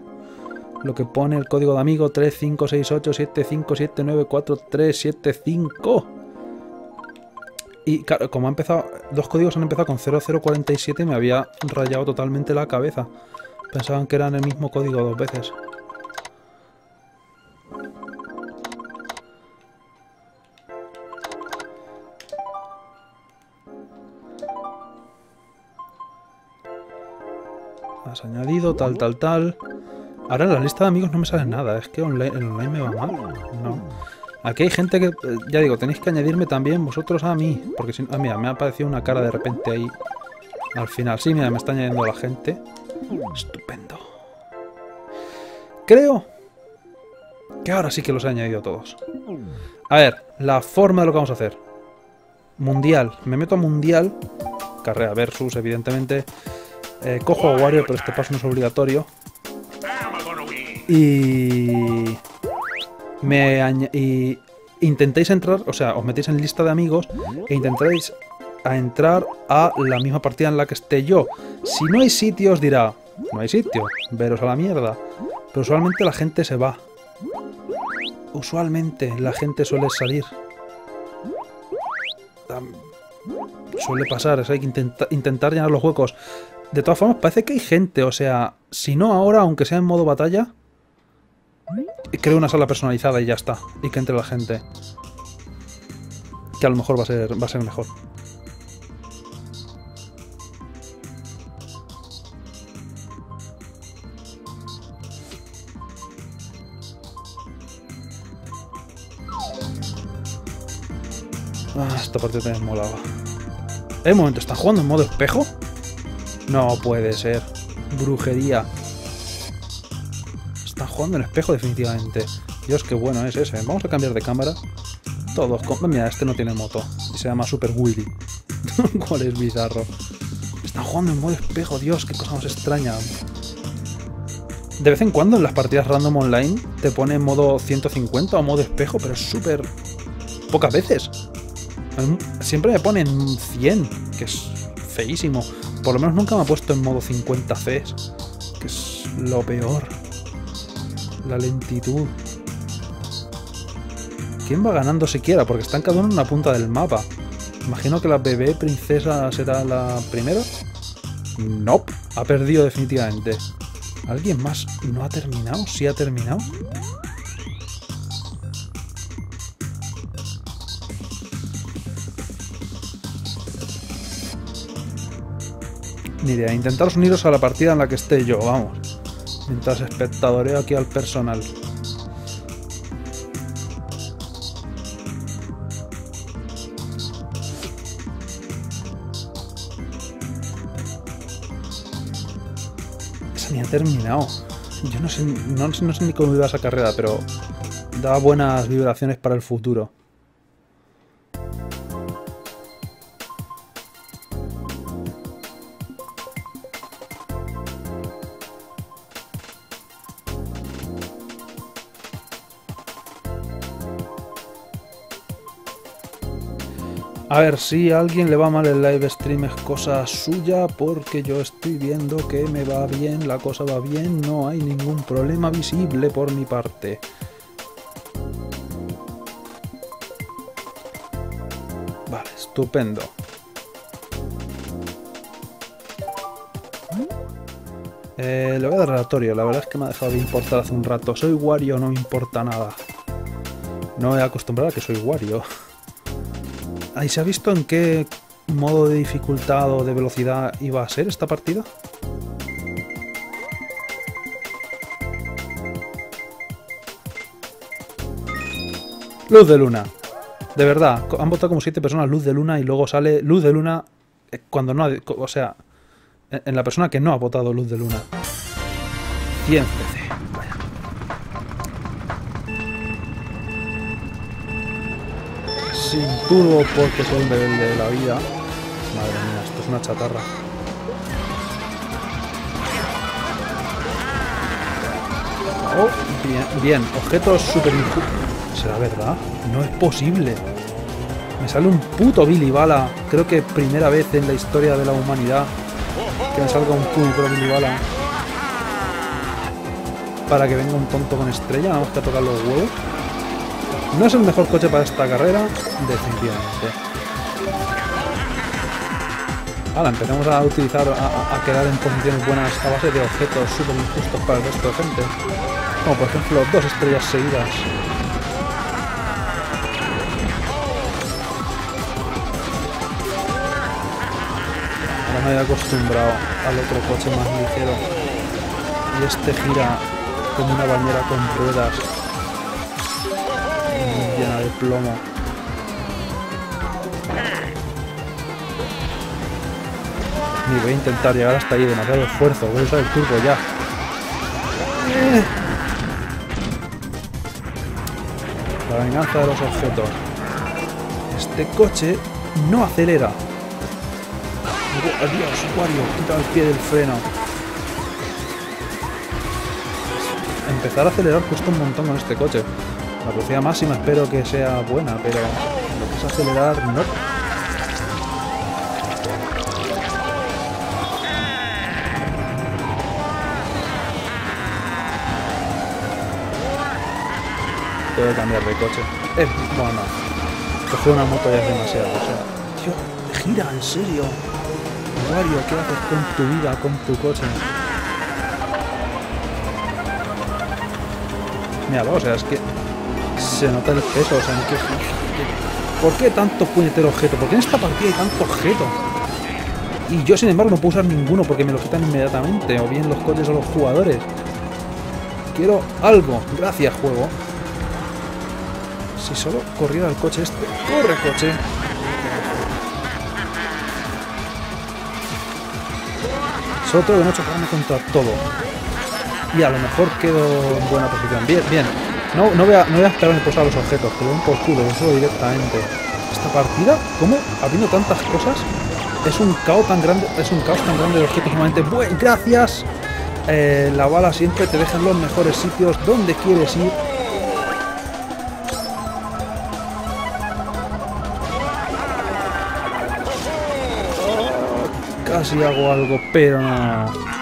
lo que pone el código de amigo 356875794375. Y claro, como ha empezado, dos códigos han empezado con 0047 me había rayado totalmente la cabeza. Pensaban que eran el mismo código dos veces. Has añadido, tal, tal, tal. Ahora en la lista de amigos no me sale nada. Es que online, el online me va mal. No. Aquí hay gente que... Eh, ya digo, tenéis que añadirme también vosotros a mí. Porque si ah, mira, me ha aparecido una cara de repente ahí. Al final. Sí, mira, me está añadiendo la gente. Estupendo. Creo que ahora sí que los he añadido todos. A ver, la forma de lo que vamos a hacer. Mundial. Me meto a Mundial. Carrera versus, evidentemente. Eh, cojo a Wario, pero este paso no es obligatorio. Y... Me y intentéis entrar, o sea, os metéis en lista de amigos e intentéis a entrar a la misma partida en la que esté yo. Si no hay sitio, os dirá, no hay sitio, veros a la mierda. Pero usualmente la gente se va. Usualmente la gente suele salir. Suele pasar, es hay que intentar llenar los huecos. De todas formas, parece que hay gente, o sea, si no ahora, aunque sea en modo batalla, creo una sala personalizada y ya está. Y que entre la gente. Que a lo mejor va a ser, va a ser mejor. Ah, esta parte también molaba. Eh, momento, ¿está jugando en modo espejo? No puede ser. Brujería. Está jugando en espejo definitivamente. Dios, qué bueno es ese. Vamos a cambiar de cámara. Todos. Mira, este no tiene moto. Y se llama Super Willy. ¿Cuál es bizarro? Está jugando en modo espejo. Dios, qué cosa más extraña. De vez en cuando en las partidas random online te pone en modo 150 o modo espejo, pero es súper... Pocas veces. Siempre me ponen 100, que es feísimo. Por lo menos nunca me ha puesto en modo 50 Cs, que es lo peor. La lentitud. ¿Quién va ganando siquiera? Porque están cada uno en una punta del mapa. Imagino que la bebé princesa será la primera. No, nope, ha perdido definitivamente. ¿Alguien más no ha terminado? ¿Sí ha terminado? Ni idea. Intentaros uniros a la partida en la que esté yo, vamos. Mientras espectadoreo aquí al personal. Esa ni ha terminado. Yo no sé, no, no sé ni cómo iba esa carrera, pero da buenas vibraciones para el futuro. A ver, si a alguien le va mal el live stream es cosa suya porque yo estoy viendo que me va bien, la cosa va bien, no hay ningún problema visible por mi parte. Estupendo. Eh, le voy a dar relatorio. La verdad es que me ha dejado de importar hace un rato. Soy Wario, no me importa nada. No me he acostumbrado a que soy Wario. ¿Ahí se ha visto en qué modo de dificultad o de velocidad iba a ser esta partida? Luz de luna. De verdad, han votado como siete personas luz de luna y luego sale luz de luna eh, cuando no... O sea, en la persona que no ha votado luz de luna. 100 turbo porque soy un rebelde de la vida. Madre mía, esto es una chatarra. Oh, bien, bien. Objetos super ¿Será verdad? No es posible. Me sale un puto Billy Bala. Creo que primera vez en la historia de la humanidad que me salga un puto Billy Bala. Para que venga un tonto con estrella, que a tocar los huevos. No es el mejor coche para esta carrera, definitivamente. Ahora empezamos a utilizar, a, quedar en posiciones buenas a base de objetos súper injustos para el resto de gente. Como por ejemplo dos estrellas seguidas. Ahora me he acostumbrado al otro coche más ligero. Y este gira como una bañera con ruedas plomo. Ni voy a intentar llegar hasta ahí, demasiado esfuerzo, voy a usar el turbo ya. La venganza de los objetos. Este coche no acelera. Adiós, Wario, quita el pie del freno. Empezar a acelerar cuesta un montón con este coche. La velocidad máxima espero que sea buena, pero lo que es acelerar no. Tengo cambiar de coche. Eh, bueno, coger una moto ya es demasiado. O sea, tío, gira, en serio. Wario, ¿qué haces con tu vida, con tu coche? Mira, o sea, es que se nota el peso, o sea, que, ¿por qué tanto puñetero objeto? ¿Por qué en esta partida hay tanto objeto? Y yo, sin embargo, no puedo usar ninguno porque me lo quitan inmediatamente, o bien los coches o los jugadores. Quiero algo. Gracias, juego. Si solo corriera el coche este. ¡Corre, coche! Solo tengo que no chocarme contra todo. Y a lo mejor quedo en buena posición. Bien, bien. No, no, voy, a, no voy a esperar en posar los objetos, que den por culo, eso directamente. Esta partida, ¿cómo habiendo tantas cosas? Es un caos tan grande, es un caos tan grande de objetos humanamente. Bueno, gracias. Eh, la bala siempre te deja en los mejores sitios donde quieres ir. Casi hago algo, pero no.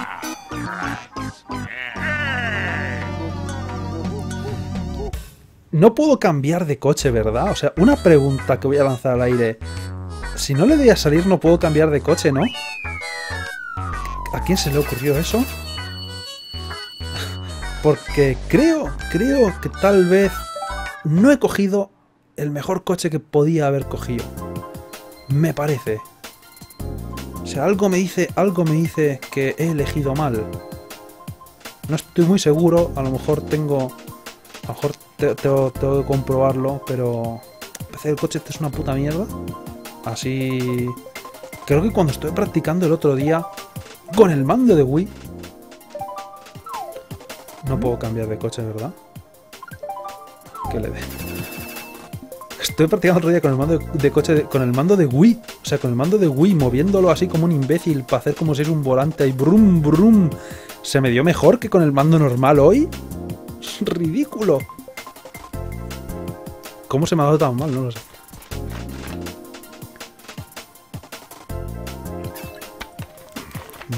No puedo cambiar de coche, ¿verdad? O sea, una pregunta que voy a lanzar al aire. Si no le doy a salir, no puedo cambiar de coche, ¿no? ¿A quién se le ocurrió eso? Porque creo, creo que tal vez no he cogido el mejor coche que podía haber cogido. Me parece. O sea, algo me dice, algo me dice que he elegido mal. No estoy muy seguro, a lo mejor tengo... A lo mejor tengo, que comprobarlo, pero... Parece el coche este es una puta mierda. Así... Creo que cuando estuve practicando el otro día con el mando de Wii... No puedo cambiar de coche, ¿verdad? Que le dé. Estoy practicando el otro día con el mando de, coche, con el mando de Wii. O sea, con el mando de Wii, moviéndolo así como un imbécil para hacer como si es un volante y brum, brum. Se me dio mejor que con el mando normal hoy. Ridículo. ¿Cómo se me ha dado tan mal? No lo sé.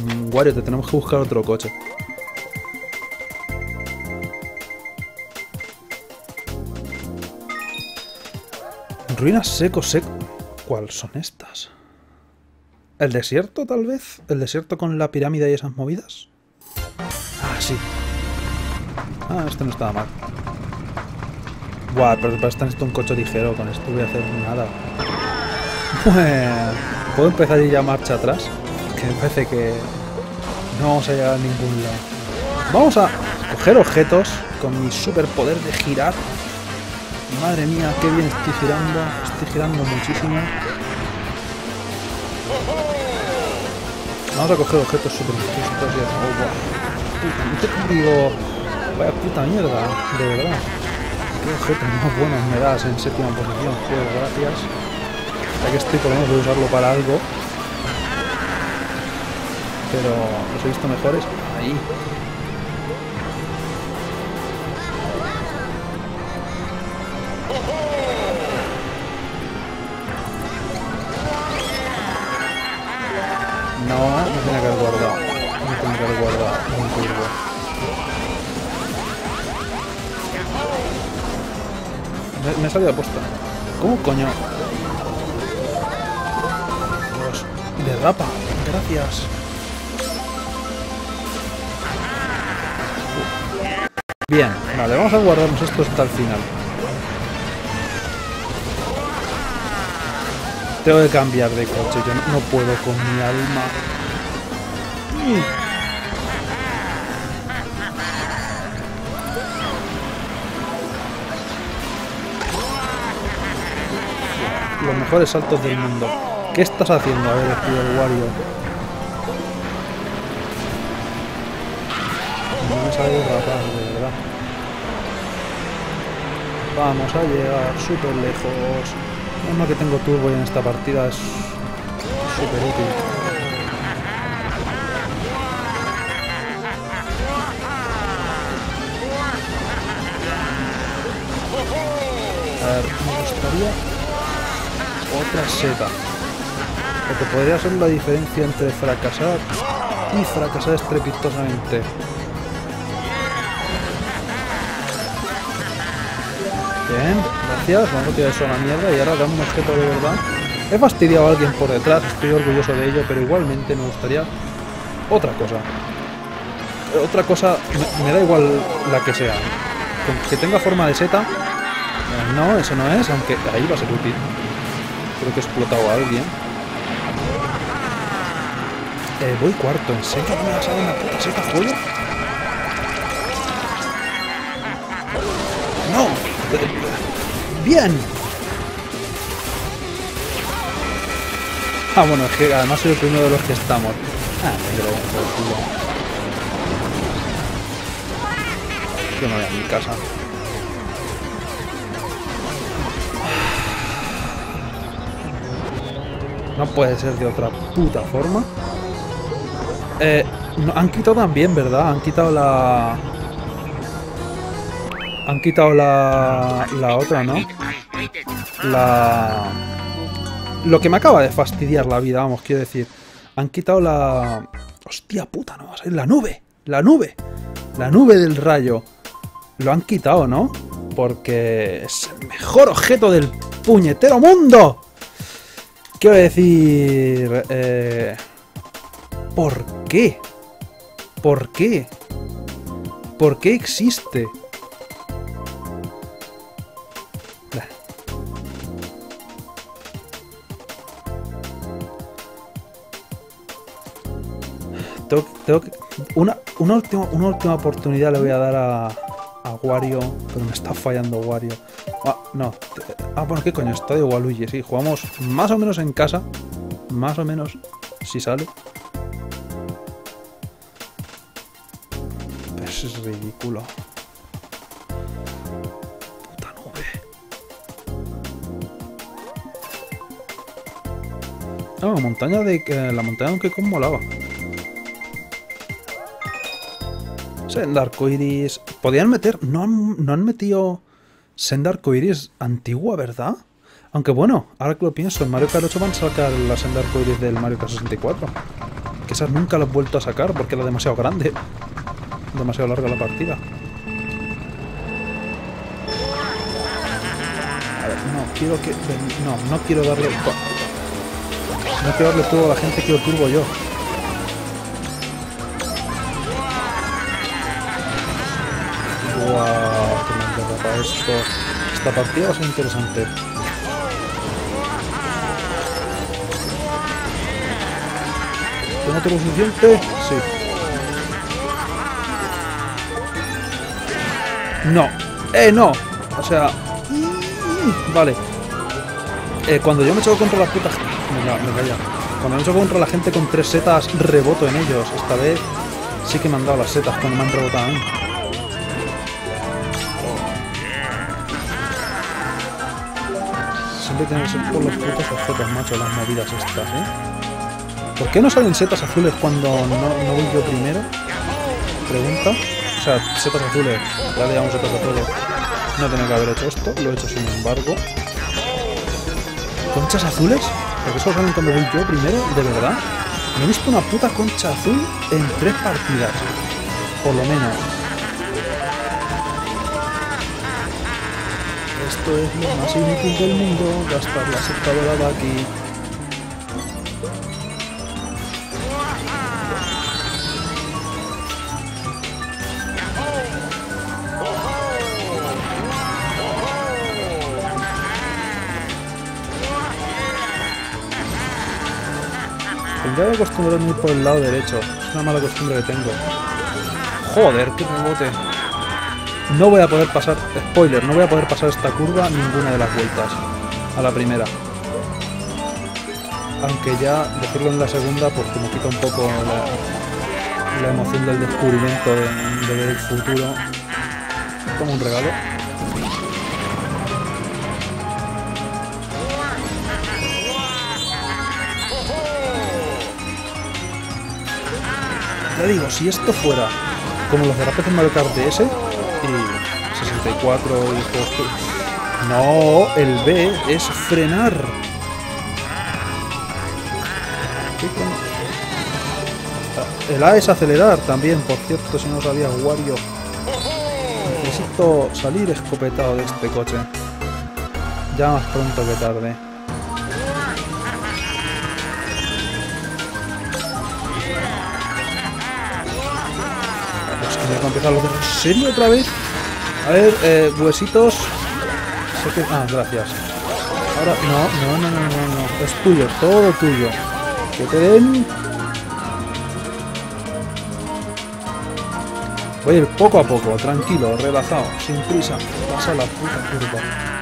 Mm, Wario, te tenemos que buscar otro coche. Ruinas seco, seco. ¿Cuáles son estas? ¿El desierto, tal vez? ¿El desierto con la pirámide y esas movidas? Ah, sí. Ah, este no estaba mal. Buah, pero para esto necesito un coche ligero. Con esto voy a hacer nada. ¿puedo empezar ya marcha atrás? Que me parece que no vamos a llegar a ningún lado. Vamos a coger objetos con mi superpoder de girar. Madre mía, qué bien estoy girando. Estoy girando muchísimo. Vamos a coger objetos super y oh, digo, vaya puta mierda, de verdad. Qué objetos más buenos me das en séptima posición, juego, gracias. Ya que estoy por lo menos a usarlo para algo. Pero los he visto mejores ahí. Salido aposta. ¿Cómo coño? Dios. Derrapa. Gracias. Bien, vale, vamos a guardarnos esto hasta el final. Tengo que cambiar de coche, yo no, puedo con mi alma. Mejores saltos del mundo. ¿Qué estás haciendo? A ver, el Wario. No me sale rapaz, de verdad. Vamos a llegar súper lejos. Mal que tengo turbo y en esta partida es súper útil. Otra seta. Lo que podría ser la diferencia entre fracasar y fracasar estrepitosamente. Bien, gracias. Vamos a tirar eso a la mierda y ahora dame un objeto de verdad. He fastidiado a alguien por detrás, estoy orgulloso de ello, pero igualmente me gustaría otra cosa. Otra cosa, me, da igual la que sea. Que tenga forma de seta. Eh, No, eso no es, aunque ahí va a ser útil. Creo que he explotado a alguien. Eh, voy cuarto, ¿en serio no me vas a dar una puta seta, juego? ¡No! ¡Bien! Ah, bueno, es que además soy el primero de los que estamos. Ah, me creo, por. Yo me voy a mi casa. No puede ser de otra puta forma. Eh, han quitado también, ¿verdad? Han quitado la... Han quitado la... La otra, ¿no? La... Lo que me acaba de fastidiar la vida, vamos, quiero decir. Han quitado la... Hostia puta, no va a la nube. La nube. La nube del rayo. Lo han quitado, ¿no? Porque es el mejor objeto del puñetero mundo. Quiero decir... Eh, ¿Por qué? ¿Por qué? ¿Por qué existe? Tengo, tengo que- una, una, última, una última oportunidad le voy a dar a Wario, pero me está fallando Wario. Ah, no. Ah, bueno, ¿qué coño? Está de Waluigi, sí. Jugamos más o menos en casa. Más o menos, si sale. Es ridículo. Puta nube. Ah, montaña de... eh, la montaña Donkey Kong molaba. Senda arcoiris. Podían meter. No han, no han metido. Senda arcoiris antigua, ¿verdad? Aunque bueno, ahora que lo pienso, en Mario Kart 8 van a sacar la senda arcoiris del Mario Kart 64. Que esas nunca las he vuelto a sacar porque era demasiado grande. Demasiado larga la partida. No, quiero que... No, no quiero darle... No quiero darle turbo a la gente, quiero turbo yo. Wow, qué esto. Esta partida va a ser interesante. ¿Tengo suficiente? Sí. No. ¡Eh, no! O sea... Vale. Eh, cuando yo me choco contra las putas... Me, me Cuando me choco contra la gente con tres setas, reboto en ellos. Esta vez sí que me han dado las setas cuando me han rebotado a mí. Tienen que ser por los putos objetos, macho, las movidas estas, ¿eh? ¿Por qué no salen setas azules cuando no, no voy yo primero? Pregunta. O sea, setas azules. Ya le llamamos setas azules. No tenía que haber hecho esto. Lo he hecho sin embargo. ¿Conchas azules? Porque eso salen cuando voy yo primero, de verdad. Me he visto una puta concha azul en tres partidas. Por lo menos. Esto es lo más inútil del mundo, gastar la secadora de aquí. Tendría que acostumbrarme por el lado derecho. Es una mala costumbre que tengo. Joder, qué rebote. No voy a poder pasar... Spoiler, no voy a poder pasar esta curva ninguna de las vueltas. A la primera. Aunque ya decirlo en la segunda, pues como quita un poco la, emoción del descubrimiento del futuro. Como un regalo. Ya digo, si esto fuera como los de Mario Kart DS y 64 y No, el B es frenar. El A es acelerar también, por cierto, si no sabía Wario. Necesito salir escopetado de este coche. Ya más pronto que tarde. A empezar los de... ¿En serio otra vez? A ver, eh, huesitos... Ah, gracias. Ahora... No, no, no, no, no, no. Es tuyo, todo tuyo. Que te den... Voy a ir poco a poco, tranquilo, relajado, sin prisa. Pasa la puta curva.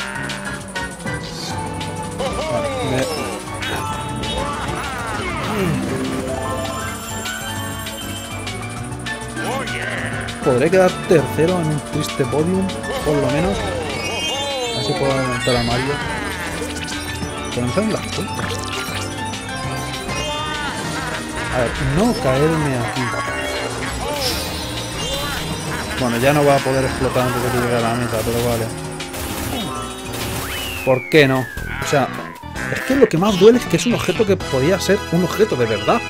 Podré quedar tercero en un triste podium, por lo menos. Así puedo adelantar a Mario. Pero no las puertas. A ver, no caerme aquí. Bueno, ya no va a poder explotar antes de que llegue a la meta, pero vale. ¿Por qué no? O sea, es que lo que más duele es que es un objeto que podía ser un objeto de verdad.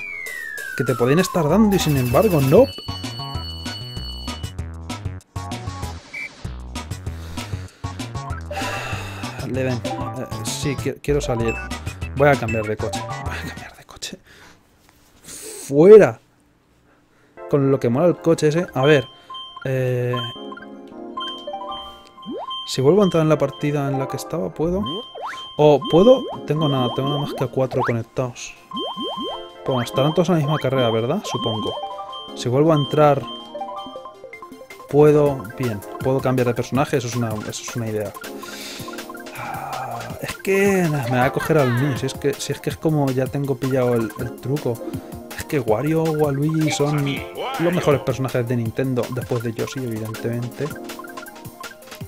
Que te podían estar dando y sin embargo, no. Sí, quiero salir. Voy a cambiar de coche. Voy a cambiar de coche. ¡Fuera! Con lo que mola el coche ese. A ver. Eh, si vuelvo a entrar en la partida en la que estaba, ¿puedo? ¿O puedo? Tengo nada, tengo nada más que a cuatro conectados. Bueno, estarán todos en la misma carrera, ¿verdad? Supongo. Si vuelvo a entrar... Puedo... Bien, puedo cambiar de personaje, eso es una, eso es una idea que me va a coger al mío. Si es que, si es que es como ya tengo pillado el, truco. Es que Wario o Waluigi son los mejores personajes de Nintendo. Después de Yoshi, evidentemente.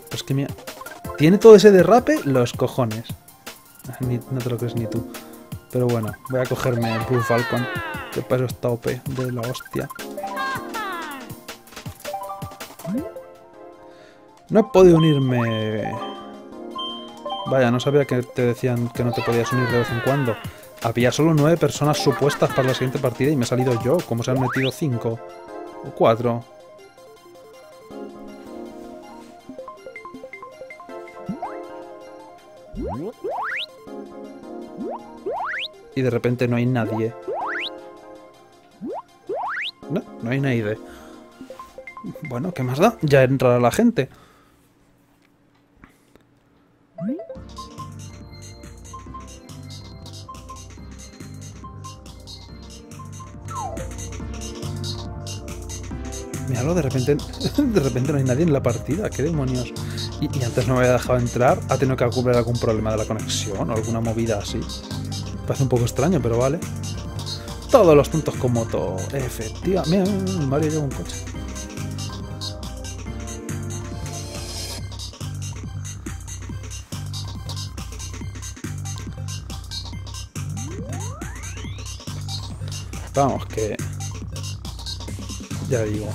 Pues que mira. Tiene todo ese derrape, los cojones. no te lo crees ni tú. Pero bueno, voy a cogerme el Blue Falcon. Que para eso está OP de la hostia. No he podido unirme Vaya, no sabía que te decían que no te podías unir de vez en cuando. Había solo nueve personas supuestas para la siguiente partida y me he salido yo. ¿Cómo se han metido cinco? ¿O cuatro? Y de repente no hay nadie. No, no hay nadie. Bueno, ¿qué más da? Ya entrará la gente. De repente, de repente no hay nadie en la partida. ¿Qué demonios? Y, antes no me había dejado entrar. Ha tenido que ocurrir algún problema de la conexión o alguna movida así. Parece un poco extraño, pero vale. Todos los puntos con moto. Efectivamente. Mira, Mario lleva un coche. Vamos, que... Ya digo.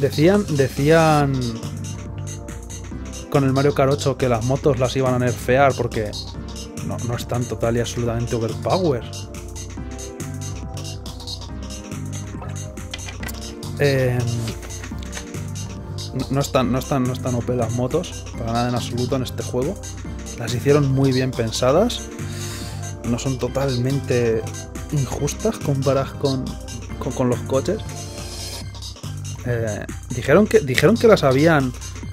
Decían, decían con el Mario Kart 8 que las motos las iban a nerfear porque no, no están total y absolutamente overpower. Eh, no, están, no, están, no están OP las motos, para nada en absoluto en este juego. Las hicieron muy bien pensadas. No son totalmente injustas comparadas con, con los coches. Eh, dijeron, que, dijeron que las habían.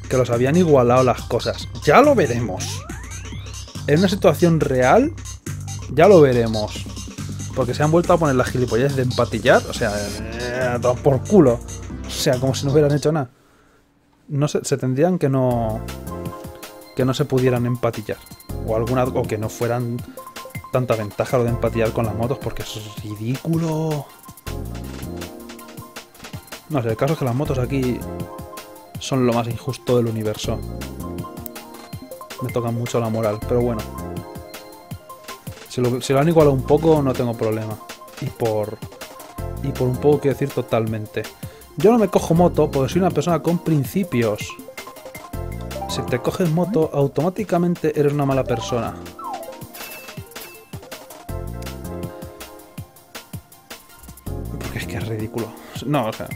Que los habían igualado las cosas. Ya lo veremos. En una situación real, ya lo veremos. Porque se han vuelto a poner las gilipollas de empatillar. O sea, eh, por culo. O sea, como si no hubieran hecho nada. No se, se tendrían que no. Que no se pudieran empatillar. O alguna. O que no fueran tanta ventaja lo de empatillar con las motos. Porque eso es ridículo. No sé, el caso es que las motos aquí son lo más injusto del universo. Me tocan mucho la moral, pero bueno. Si lo, han igualado un poco, no tengo problema. Y por... Y por un poco quiero decir totalmente. Yo no me cojo moto porque soy una persona con principios. Si te coges moto, automáticamente eres una mala persona. Porque es que es ridículo. No, o sea,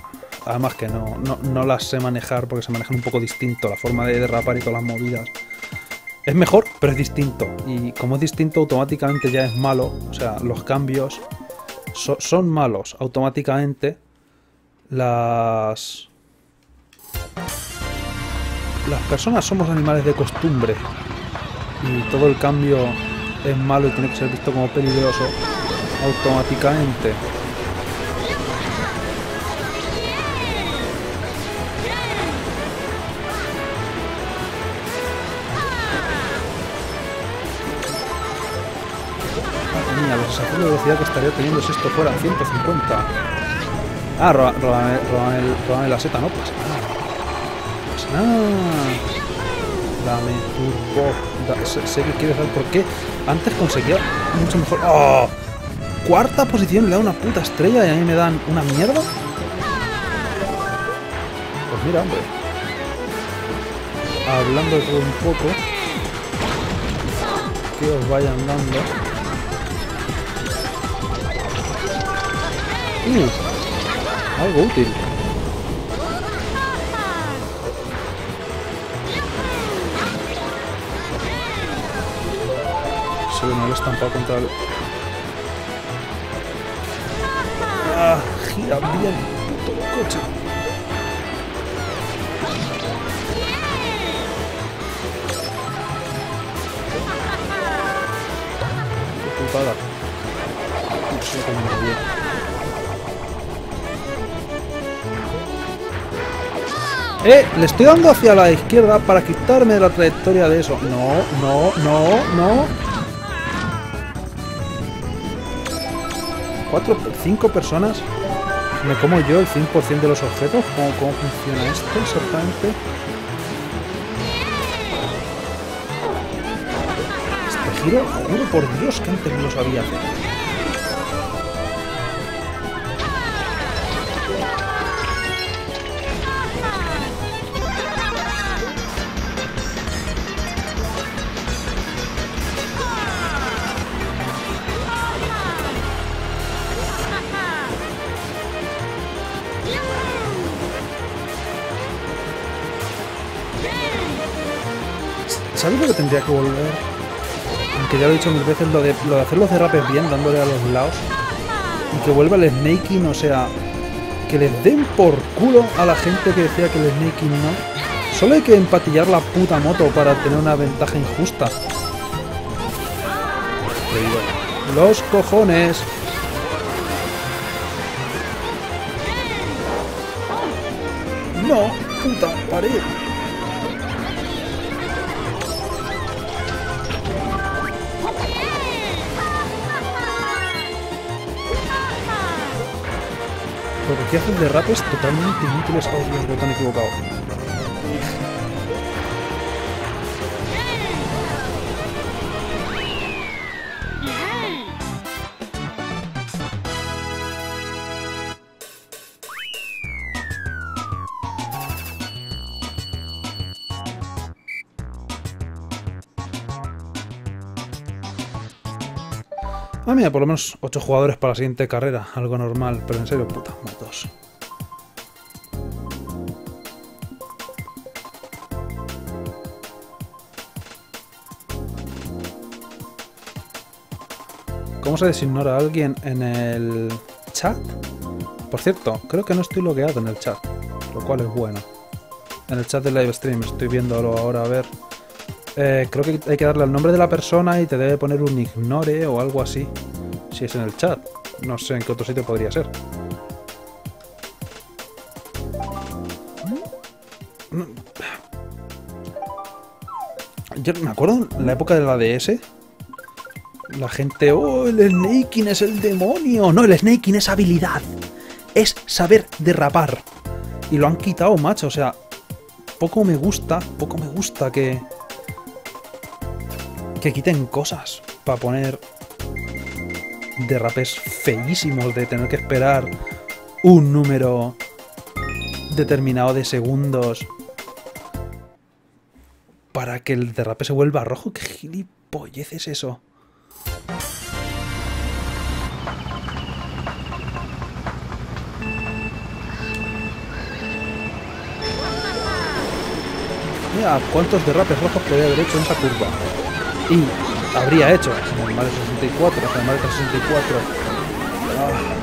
Además que no, no, las sé manejar porque se manejan un poco distinto. La forma de derrapar y todas las movidas. Es mejor, pero es distinto. Y como es distinto, automáticamente ya es malo. O sea, los cambios son malos automáticamente. Las... Las personas somos animales de costumbre. Y todo el cambio es malo y tiene que ser visto como peligroso automáticamente. Velocidad que estaría teniendo si esto fuera 150. Ah, roban la seta, no pasa nada. No pasa nada. Dame turbo. sé, que quieres saber por qué. Antes conseguía mucho mejor. ¡Oh! Cuarta posición le da una puta estrella y a mí me dan una mierda. Pues mira, hombre. Hablando de un poco. Que os vayan dando. Uh, algo útil. Se ve no estampado contra el... ¡Ah! Gira bien, puto coche. Qué me ¡Eh! Le estoy dando hacia la izquierda para quitarme la trayectoria de eso. No, no, no, no. Cuatro, cinco personas. ¿Me como yo el 100% de los objetos? ¿Cómo, ¿Cómo funciona esto exactamente? Este giro, juro por Dios que antes no lo sabía hacer. Ya lo he dicho mil veces, lo de, lo de hacer los derrapes bien, dándole a los lados. Y que vuelva el snaking, o sea, que les den por culo a la gente que decía que el snaking no. Solo hay que empatillar la puta moto para tener una ventaja injusta. Los cojones. No, puta pared. Aquí hacen derrapes totalmente inútiles. Oh, Dios, botón equivocado. Ah, mira, por lo menos 8 jugadores para la siguiente carrera. Algo normal, pero en serio, puta, motos. ¿Cómo se designora a alguien en el chat? Por cierto, creo que no estoy logueado en el chat, lo cual es bueno. En el chat del live stream, estoy viéndolo ahora a ver. Eh, creo que hay que darle el nombre de la persona y te debe poner un ignore o algo así. Si es en el chat. No sé en qué otro sitio podría ser. Yo me acuerdo en la época de la DS. La gente, oh, el snaking es el demonio. No, el snaking es habilidad. Es saber derrapar. Y lo han quitado, macho. O sea, poco me gusta, poco me gusta que... Que quiten cosas para poner derrapes feísimos de tener que esperar un número determinado de segundos para que el derrape se vuelva rojo. ¿Qué gilipollez es eso? Mira, cuántos derrapes rojos podría haber hecho en esa curva. Y habría hecho en el Mario 64, en el Mario 64. Ah.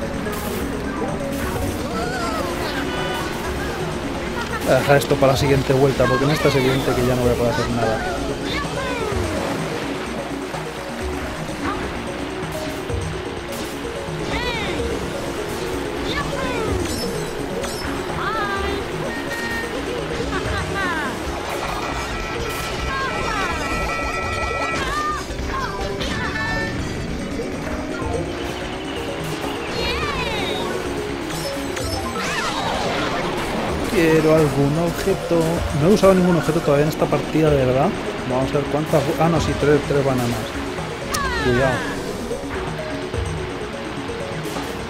Voy a dejar esto para la siguiente vuelta, porque en esta es evidente que ya no voy a poder hacer nada. Objeto. No he usado ningún objeto todavía en esta partida, de verdad. Vamos a ver cuántas... Ah, no, sí, tres, tres bananas. Cuidado.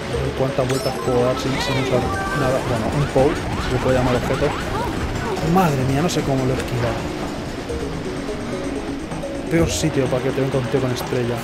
A ver cuántas vueltas puedo dar sin, sin usar nada. Bueno, un pole, se le puede llamar objeto. Madre mía, no sé cómo lo he esquivado. Peor sitio para que te un con estrella.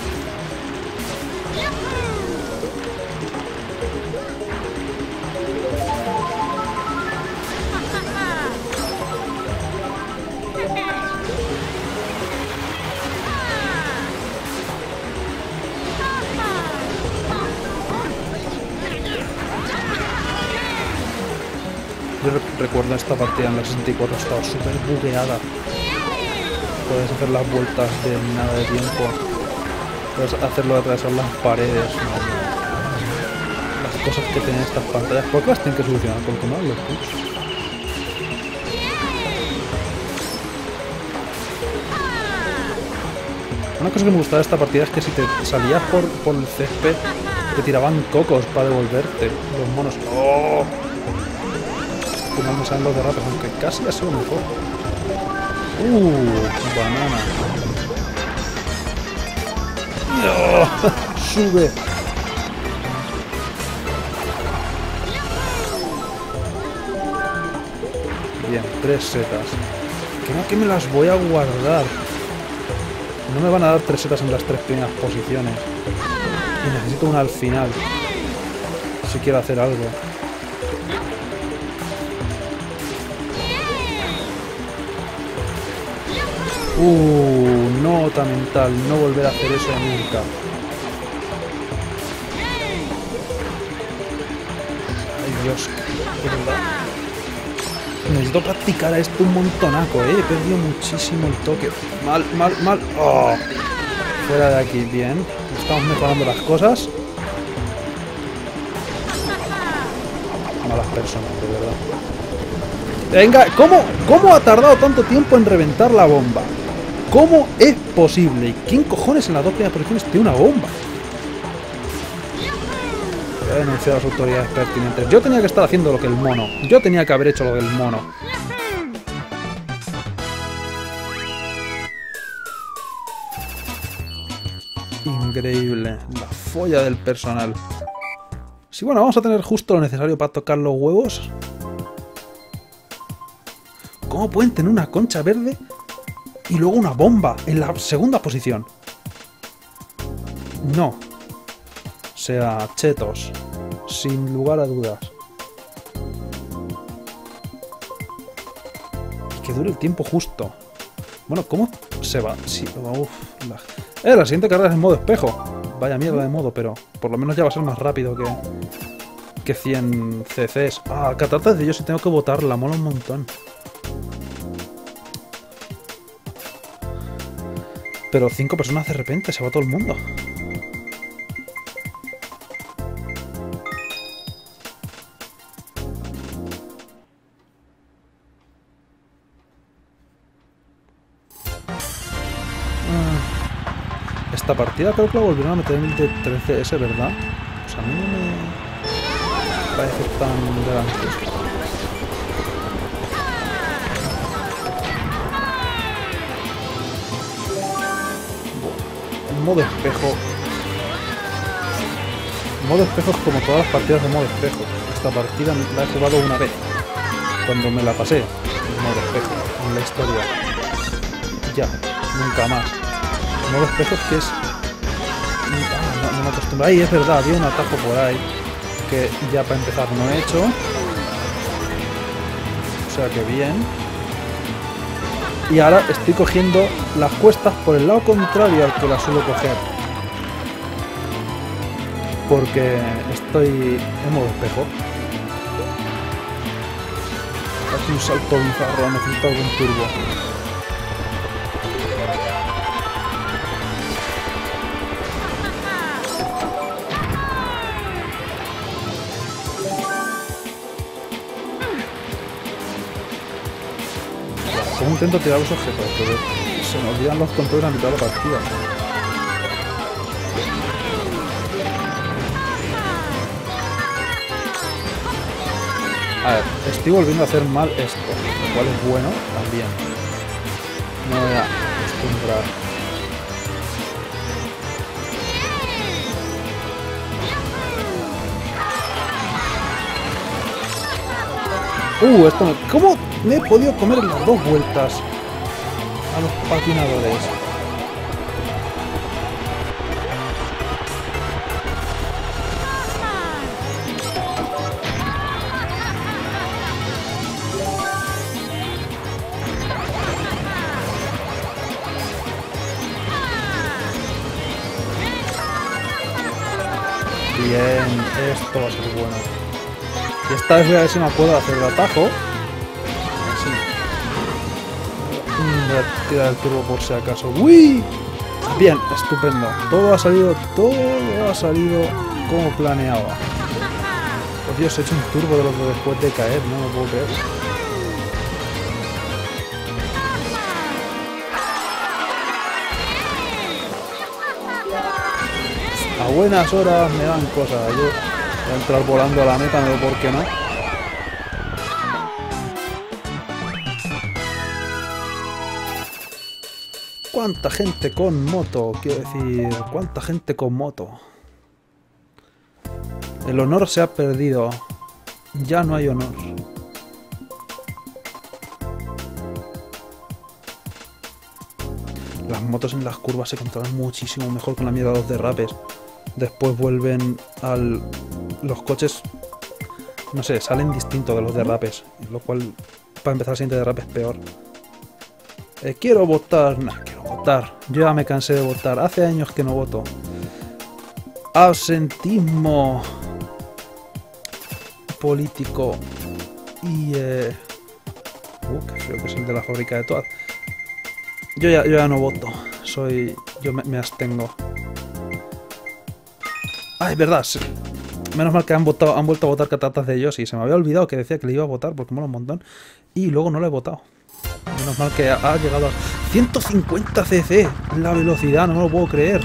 Esta partida en la 64, estaba súper bugueada. Puedes hacer las vueltas de nada de tiempo. Puedes hacerlo atravesar las paredes. Las cosas que tienen estas pantallas. ¿Por qué las tienen que solucionar? Con tomar los push. Una cosa que me gustaba de esta partida es que si te salías por, por el césped, te tiraban cocos para devolverte. Los monos. ¡Oh! No salen los derrapes, aunque casi ha sido mejor. Uh, banana. ¡Oh! Sube. Bien, tres setas. No, que me las voy a guardar. No me van a dar tres setas en las tres primeras posiciones. Y necesito una al final. Si quiero hacer algo. Uh, no. nota mental, no volver a hacer eso nunca. Ay Dios, de verdad. Necesito practicar esto un montonaco, ¿eh? He perdido muchísimo el toque. Mal, mal, mal. Oh. Fuera de aquí, bien. Estamos mejorando las cosas. Malas personas, de verdad. Venga, ¿cómo, ¿cómo ha tardado tanto tiempo en reventar la bomba? ¿Cómo es posible? ¿Y quién cojones en las dos primeras posiciones tiene una bomba? Voy a denunciar a las autoridades pertinentes. Yo tenía que estar haciendo lo que el mono. Yo tenía que haber hecho lo del mono. Increíble. La folla del personal. Sí, bueno, vamos a tener justo lo necesario para tocar los huevos. ¿Cómo pueden tener una concha verde y luego una bomba en la segunda posición? No. O sea, chetos. Sin lugar a dudas. Y que dure el tiempo justo. Bueno, ¿cómo se va? Sí, uf, la... Eh, la siguiente carrera es en modo espejo. Vaya mierda de modo, pero por lo menos ya va a ser más rápido que, que 100 CCs. Ah, catarte de yo si tengo que votarla, mola un montón. Pero cinco personas de repente, se va todo el mundo. Ah. Esta partida creo que la volvieron a meter en el de 13S, ¿verdad? Pues a mí no me parece tan delante. Modo espejo. Modo espejo es como todas las partidas de modo espejo. Esta partida la he jugado una vez. Cuando me la pasé. Modo espejo. En la historia. Ya. Nunca más. Modo espejo es que es... Es verdad, había un atajo por ahí. Que ya para empezar no he hecho. O sea que bien. Y ahora estoy cogiendo las cuestas por el lado contrario al que las suelo coger. Porque estoy en modo espejo. Hace un salto bizarro, necesito algún turbo. Intento tirar los objetos, pero se me olvidan los controles a mitad de la partida. A ver, estoy volviendo a hacer mal esto, lo cual es bueno también. No voy a acostumbrar. Uh, esto me... ¿Cómo me he podido comer las dos vueltas a los patinadores? Bien, esto va a ser bueno. Y esta vez voy a ver si me puedo hacer el atajo. A tirar el turbo por si acaso. ¡Uy! Bien, estupendo. Todo ha salido, todo ha salido como planeaba. Por Dios, he hecho un turbo de los de después de caer, no me puedo creer. A buenas horas me dan cosas. Yo voy a entrar volando a la meta, no por qué no. ¿Cuánta gente con moto? Quiero decir, ¿cuánta gente con moto? El honor se ha perdido. Ya no hay honor. Las motos en las curvas se controlan muchísimo mejor con la mierda de los derrapes. Después vuelven al... Los coches... No sé, salen distintos de los derrapes. Lo cual, para empezar, el siguiente derrape es peor. Eh, quiero votar. No, votar. Yo ya me cansé de votar. Hace años que no voto. Absentismo político y... Eh... Uh, creo que es el de la fábrica de Toad. Yo ya, yo ya no voto. Soy... Yo me, abstengo. Ah, es verdad. Menos mal que han, votado, han vuelto a votar catatas de ellos y se me había olvidado que decía que le iba a votar porque mola un montón. Y luego no lo he votado. Menos mal que ha llegado a 150 cc la velocidad, no me lo puedo creer.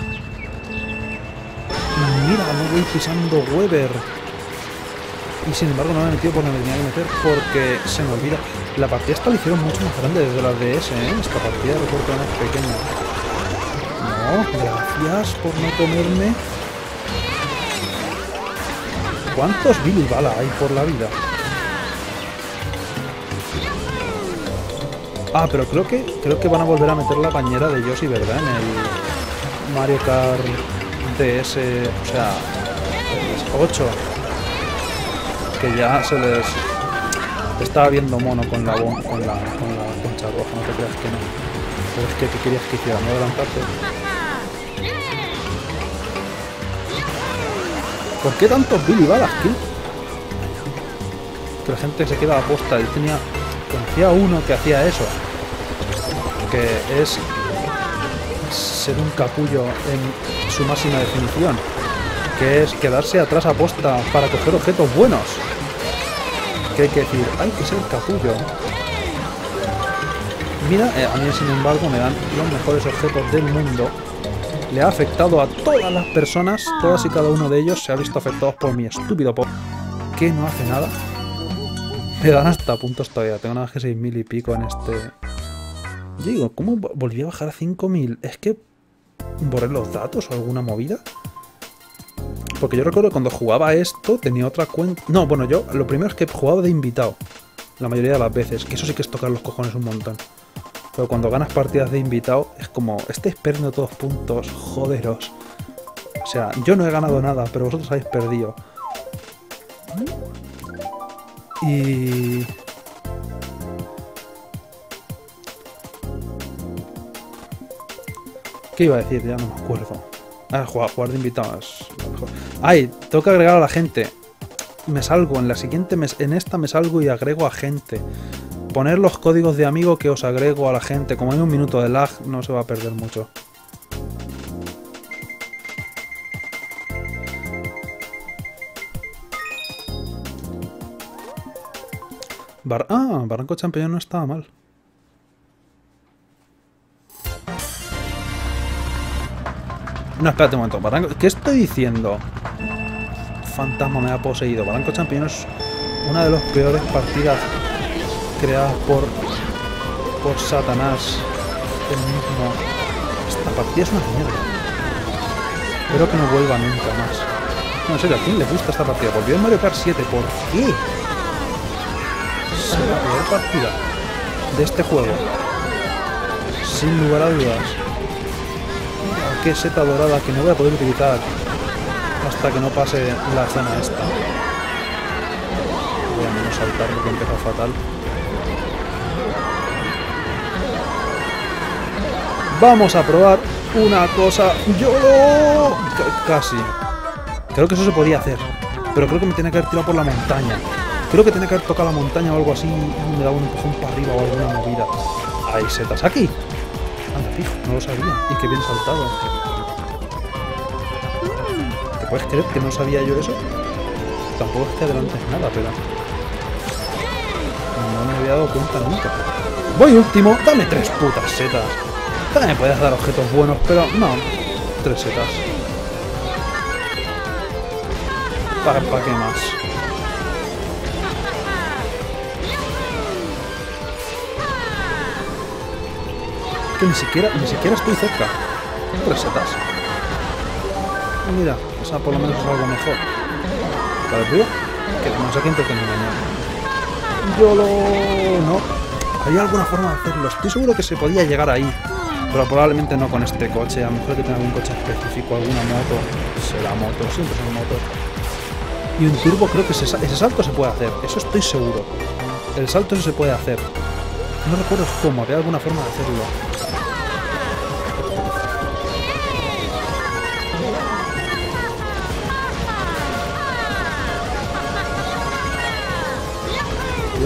Mira, no voy pisando Weber. Y sin embargo no me he metido por donde tenía que meter porque se me olvida. La partida esta la hicieron mucho más grande desde las DS, ¿eh? Esta partida recuerdo que más pequeña. No, gracias por no comerme. ¿Cuántos Billy Bala hay por la vida? Ah, pero creo que creo que van a volver a meter la bañera de Yoshi, ¿verdad? En el Mario Kart DS, o sea, 8. Que ya se les estaba viendo mono con la con la con la concha roja, no te creas que no. Es que ¿qué querías que hiciera? ¿No adelantarte? ¿Por qué tantos Billy Balas aquí? Que la gente se queda a posta. Yo tenía. Conocía uno que hacía eso. Que es ser un capullo en su máxima definición. Que es quedarse atrás a posta para coger objetos buenos. Que hay que decir, hay que ser capullo. Mira, eh, a mí sin embargo me dan los mejores objetos del mundo. Le ha afectado a todas las personas, todas y cada uno de ellos se ha visto afectados por mi estúpido pop. Que no hace nada. Me dan hasta puntos todavía. Tengo nada que 6.000 y pico en este. Yo digo, ¿cómo vo- volví a bajar a 5.000? ¿Es que borré los datos o alguna movida? Porque yo recuerdo cuando jugaba esto tenía otra cuenta. No, bueno, yo lo primero es que jugaba de invitado. La mayoría de las veces. Que eso sí que es tocar los cojones un montón. Pero cuando ganas partidas de invitado es como, estáis perdiendo todos puntos, joderos. O sea, yo no he ganado nada, pero vosotros habéis perdido. Y... ¿Qué iba a decir? Ya no me acuerdo. Ah, jugar, de invitados. Ay, tengo que agregar a la gente. Me salgo, en la siguiente, mes, en esta me salgo y agrego a gente. Poner los códigos de amigo que os agrego a la gente. Como hay un minuto de lag, no se va a perder mucho. Ah, Barranco Champiñón no estaba mal. No, espérate un momento. Barranco... ¿Qué estoy diciendo? Fantasma me ha poseído. Barranco Champiñón es una de las peores partidas creadas por por Satanás el mismo. Esta partida es una mierda. Espero que no vuelva nunca más. No, en serio, ¿a quién le gusta esta partida? Volvió en Mario Kart 7, ¿por qué? Es la peor partida de este juego. Sin lugar a dudas. Ah, Qué seta dorada que no voy a poder utilizar hasta que no pase la zona esta. Voy a menos saltar porque empieza fatal. Vamos a probar una cosa. ¡Yo! C- casi. Creo que eso se podía hacer. Pero creo que me tenía que haber tirado por la montaña. Creo que tenía que haber tocado la montaña o algo así y me daba un empujón para arriba o alguna movida. Hay setas aquí. Fijo, no lo sabía. Y qué bien saltado. ¿Te puedes creer que no sabía yo eso? Tampoco es que nada, pero... No me había dado cuenta nunca. Voy último, dame tres putas setas. También puedes dar objetos buenos, pero no. Tres setas. ¿Para, para qué más? Que ni siquiera, ni siquiera estoy cerca. Tres setas. Mira, esa por lo menos es algo mejor. ¿Para el tuyo? Que no sé quién te tengo Yo lo... no. ¿Había alguna forma de hacerlo? Estoy seguro que se podía llegar ahí. Pero probablemente no con este coche. A lo mejor que tener algún coche específico, alguna moto. Será moto, siempre son motos. Y un turbo creo que ese, ese salto se puede hacer. Eso estoy seguro. El salto se puede hacer. No recuerdo cómo, había alguna forma de hacerlo.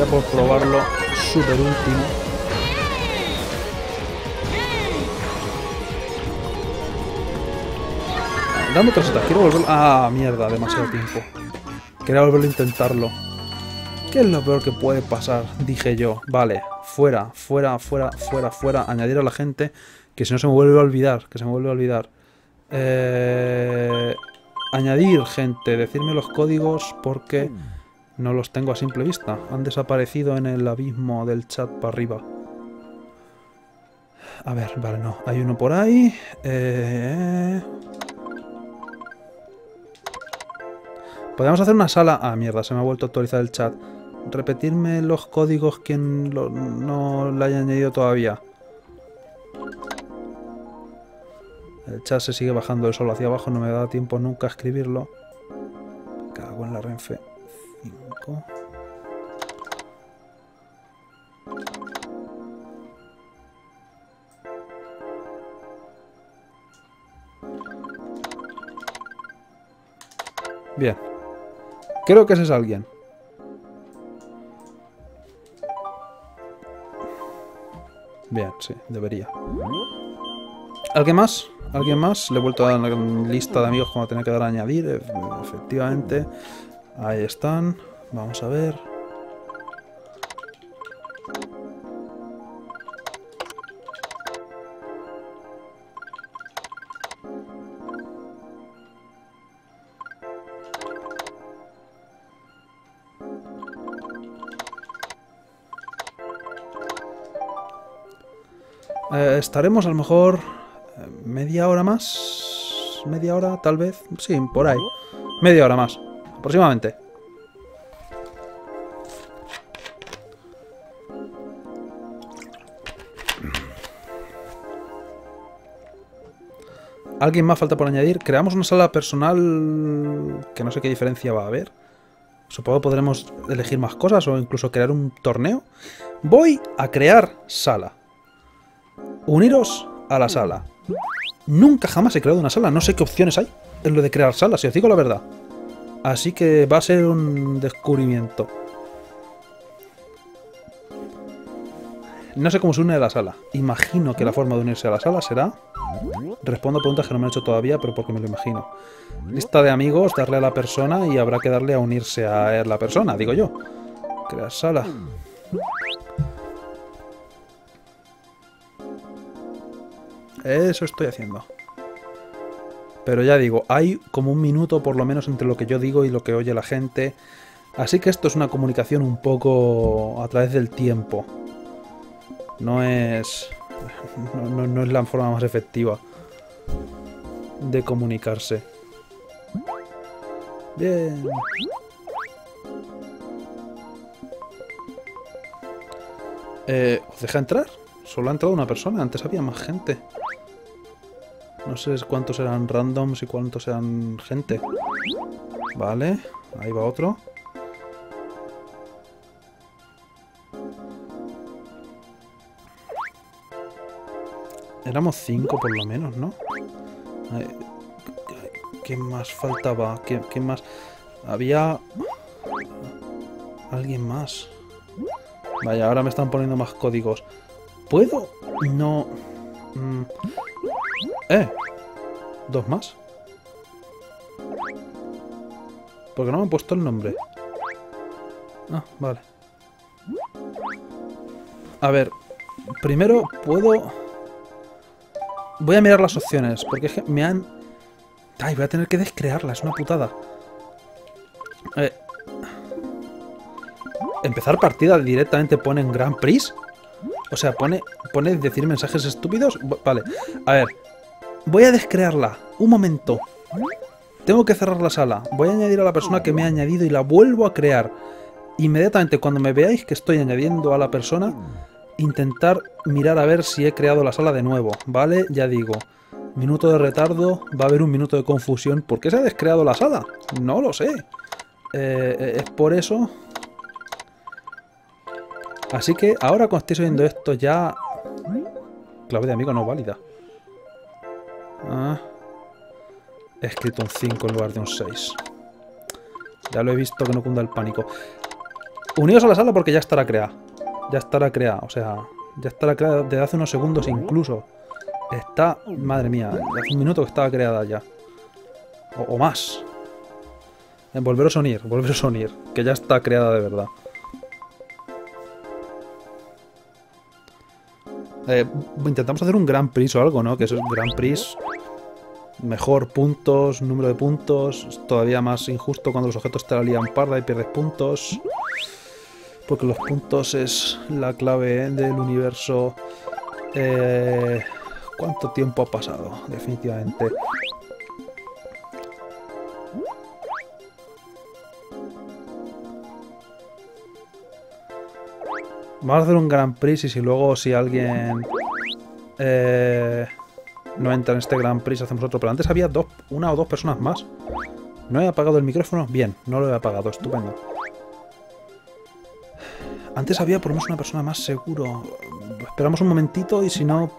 Voy a por probarlo super último. Dame otra seta, quiero volverlo... Ah, mierda, demasiado tiempo. Quería volverlo a intentarlo. ¿Qué es lo peor que puede pasar? Dije yo. Vale, fuera, fuera, fuera, fuera, fuera. Añadir a la gente que si no se me vuelve a olvidar. Que se me vuelve a olvidar. Eh, añadir gente. Decirme los códigos porque no los tengo a simple vista. Han desaparecido en el abismo del chat para arriba. A ver, vale, no. Hay uno por ahí. Eh... Podríamos hacer una sala... Ah, mierda, se me ha vuelto a actualizar el chat. Repetirme los códigos quien no le haya añadido todavía. El chat se sigue bajando el sol hacia abajo, no me da tiempo nunca a escribirlo. Cago en la Renfe. 5. Bien. Creo que ese es alguien. Bien, sí, debería. ¿Alguien más? ¿Alguien más? Le he vuelto a dar una lista de amigos como tener que dar a añadir. Efectivamente. Ahí están. Vamos a ver. Eh, estaremos a lo mejor eh, media hora más. Media hora, tal vez. Sí, por ahí. Media hora más, aproximadamente. ¿Alguien más falta por añadir? Creamos una sala personal que no sé qué diferencia va a haber. Supongo que podremos elegir más cosas o incluso crear un torneo. Voy a crear sala. Uniros a la sala. Nunca jamás he creado una sala. No sé qué opciones hay en lo de crear salas, si os digo la verdad. Así que va a ser un descubrimiento. No sé cómo se une a la sala. Imagino que la forma de unirse a la sala será... Respondo a preguntas que no me han hecho todavía, pero porque me lo imagino. Lista de amigos, darle a la persona y habrá que darle a unirse a la persona, digo yo. Crear sala. Eso estoy haciendo. Pero ya digo, hay como un minuto por lo menos entre lo que yo digo y lo que oye la gente. Así que esto es una comunicación un poco a través del tiempo. No es... No, es la forma más efectiva de comunicarse. Bien. Eh, ¿Os deja entrar? Solo ha entrado una persona, antes había más gente. No sé cuántos eran randoms y cuántos eran gente. Vale, ahí va otro. Éramos cinco por lo menos, ¿no? ¿Qué más faltaba? ¿Qué, ¿Qué, más? Había... Alguien más. Vaya, ahora me están poniendo más códigos. ¿Puedo? No... Mm. ¡Eh! ¿Dos más? Porque no me han puesto el nombre. Ah, vale. A ver, primero puedo... Voy a mirar las opciones, porque es que me han... Ay, voy a tener que descrearla, es una putada. Eh... Empezar partida directamente pone en Grand Prix. O sea, pone, pone decir mensajes estúpidos. Vale, a ver, Voy a descrearla. Un momento. Tengo que cerrar la sala. Voy a añadir a la persona que me ha añadido y la vuelvo a crear. Inmediatamente cuando me veáis que estoy añadiendo a la persona, intentar mirar a ver si he creado la sala de nuevo. ¿Vale? Ya digo. Minuto de retardo. Va a haber un minuto de confusión. ¿Por qué se ha descreado la sala? No lo sé. Eh, eh, es por eso Así que ahora cuando estéis oyendo esto ya... Clave de amigo no válida. Ah. He escrito un 5 en lugar de un 6. Ya lo he visto que no cunda el pánico. Unidos a la sala porque ya estará creada. Ya estará creada, o sea, ya estará creada desde hace unos segundos incluso. Está, madre mía, hace un minuto que estaba creada ya. O, más. En volveros a unir, volveros a unir, que ya está creada de verdad. Eh, intentamos hacer un Gran Prix o algo, ¿no? Que es el Gran Prix mejor puntos, número de puntos, todavía más injusto cuando los objetos te la lían parda y pierdes puntos. Porque los puntos es la clave del universo. Eh, ¿Cuánto tiempo ha pasado? Definitivamente. Vamos a hacer un Gran Prix y si luego si alguien eh, no entra en este Gran Prix hacemos otro. Pero antes había dos, una o dos personas más. ¿No he apagado el micrófono? Bien, no lo he apagado, estupendo. Antes había por lo menos una persona más seguro. Esperamos un momentito y si no...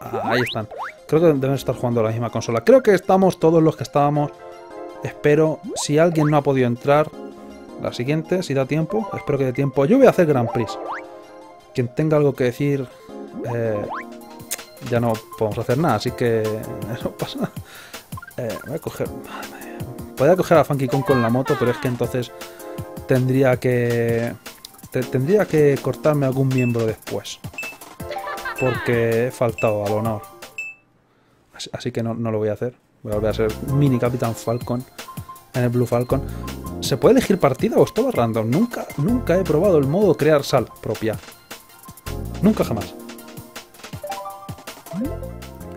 Ah, ahí están. Creo que deben estar jugando a la misma consola. Creo que estamos todos los que estábamos. Espero, si alguien no ha podido entrar, la siguiente, si da tiempo. Espero que dé tiempo. Yo voy a hacer Grand Prix. Quien tenga algo que decir... Eh, ya no podemos hacer nada, así que no pasa. Eh, voy a coger... Podría coger a Funky Kong con la moto, pero es que entonces tendría que... tendría que cortarme algún miembro después. Porque he faltado al honor. Así, que no, lo voy a hacer. Voy a volver a ser mini Capitán Falcon en el Blue Falcon. ¿Se puede elegir partida o es todo random? Nunca, nunca he probado el modo crear sal propia. Nunca jamás.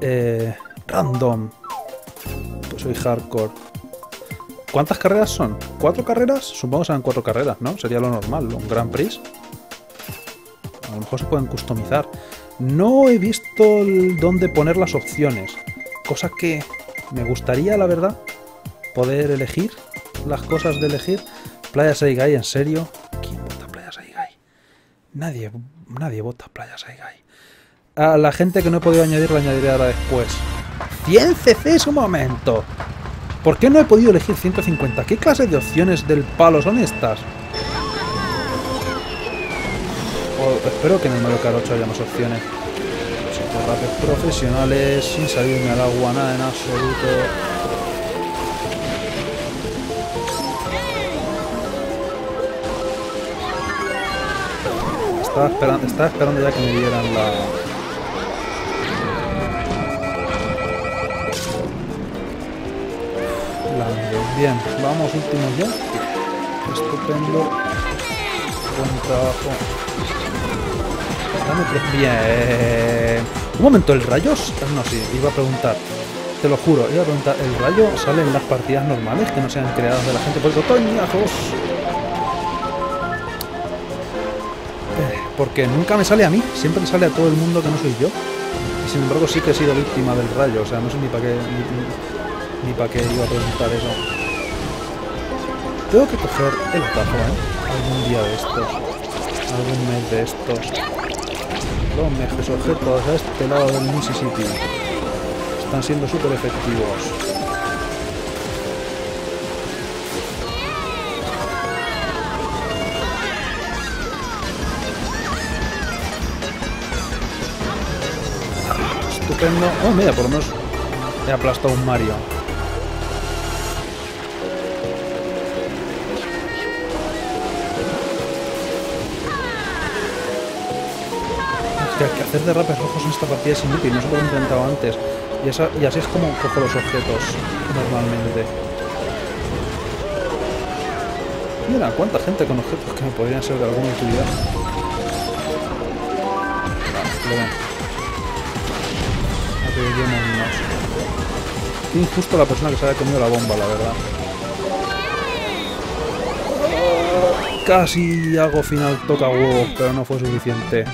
Eh, random. Pues soy hardcore. ¿Cuántas carreras son? ¿Cuatro carreras? Supongo que serán cuatro carreras, ¿no? Sería lo normal, un Grand Prix. A lo mejor se pueden customizar. No he visto dónde poner las opciones. Cosa que me gustaría, la verdad, poder elegir las cosas de elegir. Playa Saigai, ¿en serio? ¿Quién vota Playa Saigai? Nadie, nadie vota Playa Saigai. A la gente que no he podido añadir, la añadiré ahora después. 100 CC un momento. ¿Por qué no he podido elegir 150? ¿Qué clase de opciones del palo son estas? espero que en el Mario Kart 8 haya más opciones. Rapes profesionales, sin salirme al agua, nada en absoluto. Estaba esperando, estaba esperando ya que me dieran la, Bien, vamos últimos ya. Estupendo. Buen trabajo. Bien. Un momento, ¿el rayo? No, sí, iba a preguntar. Te lo juro, iba a preguntar, ¿el rayo sale en las partidas normales que no sean creadas de la gente? Por toñajos. Eh, porque nunca me sale a mí, siempre me sale a todo el mundo que no soy yo. Y sin embargo sí que he sido víctima del rayo, o sea, no sé ni para qué ni para qué iba a preguntar eso. Tengo que coger el atajo, ¿eh? Algún día de estos. Algún mes de estos. Los mejores objetos a este lado del Mississippi. Están siendo súper efectivos. Estupendo. Oh, mira, por lo menos he aplastado un Mario. Hacer derrapes rojos en esta partida es inútil, no se lo he intentado antes. Y, así es como cojo los objetos normalmente. Mira, cuánta gente con objetos que me podrían ser de alguna utilidad. Vale, Qué injusto la persona que se haya comido la bomba, la verdad. Casi hago final toca huevos, pero no fue suficiente.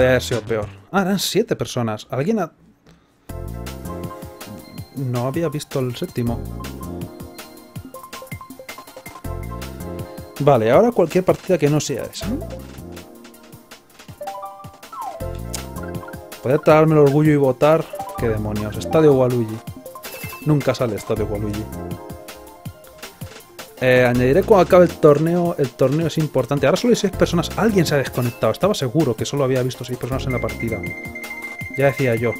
Podría haber sido peor. Ah, eran siete personas. ¿Alguien ha... no había visto el séptimo. Vale, ahora cualquier partida que no sea esa. Podría traerme el orgullo y votar. ¿Qué demonios? Estadio Waluigi. Nunca sale Estadio Waluigi. Eh, añadiré cuando acabe el torneo. El torneo es importante. Ahora solo hay 6 personas. Alguien se ha desconectado. Estaba seguro que solo había visto 6 personas en la partida. Ya decía yo.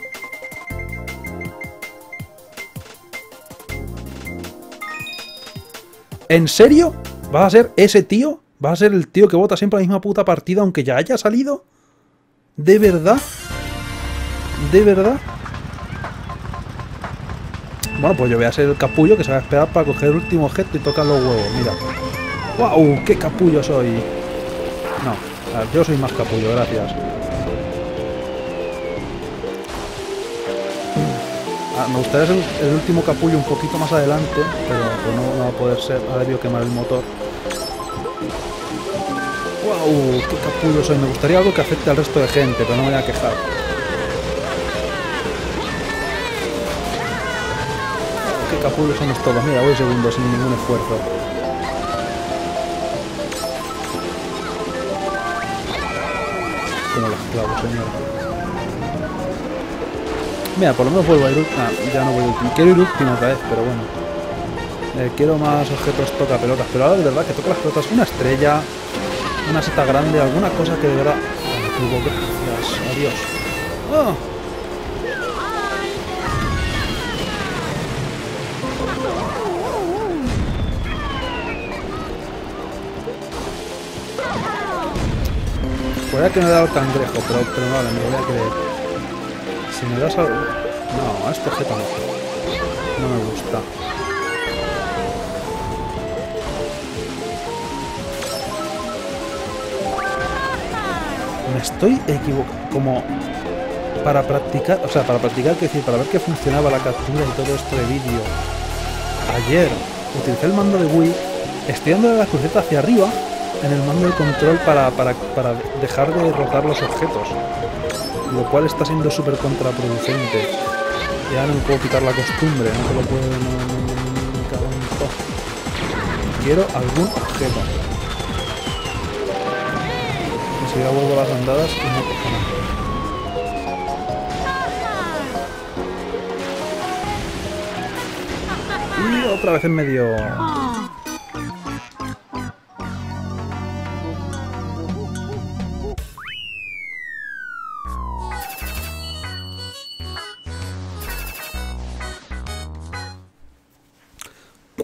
¿En serio? ¿Vas a ser ese tío? ¿Vas a ser el tío que vota siempre la misma puta partida aunque ya haya salido? ¿De verdad? ¿De verdad? Bueno, pues yo voy a ser el capullo que se va a esperar para coger el último objeto y tocar los huevos. Mira. ¡Wow! ¡Qué capullo soy! No, yo soy más capullo, gracias. Ah, me gustaría ser el último capullo un poquito más adelante, pero pues no, va a poder ser. Ahora debió quemar el motor. ¡Wow! ¡Qué capullo soy! Me gustaría algo que afecte al resto de gente, pero no me voy a quejar. Capullo somos todos! Mira, voy segundo sin ningún esfuerzo. Como los clavos, señor. Mira, por lo menos vuelvo a ir. Ah, ya no voy último. Quiero ir último otra vez, pero bueno. Eh, quiero más objetos toca pelotas. Pero ahora de verdad que toca las pelotas. Una estrella, una seta grande, alguna cosa que de verdad. Gracias. Adiós. ¡Oh! Puede que me he dado cangrejo, pero, pero vale, me voy a creer. Si me das algo... No, a este objeto no. No me gusta. Me estoy equivocando. Como para practicar, o sea, para practicar, que decir, para ver que funcionaba la captura y todo esto de vídeo. Ayer utilicé el mando de Wii, estoy dando la cruceta hacia arriba en el mando de control para, para, para dejar de rotar los objetos lo cual está siendo súper contraproducente. Ya no puedo quitar la costumbre, no te lo puedo... Quiero algún objeto. Enseguida vuelvo a las andadas y no cojo nada. Y otra vez en medio...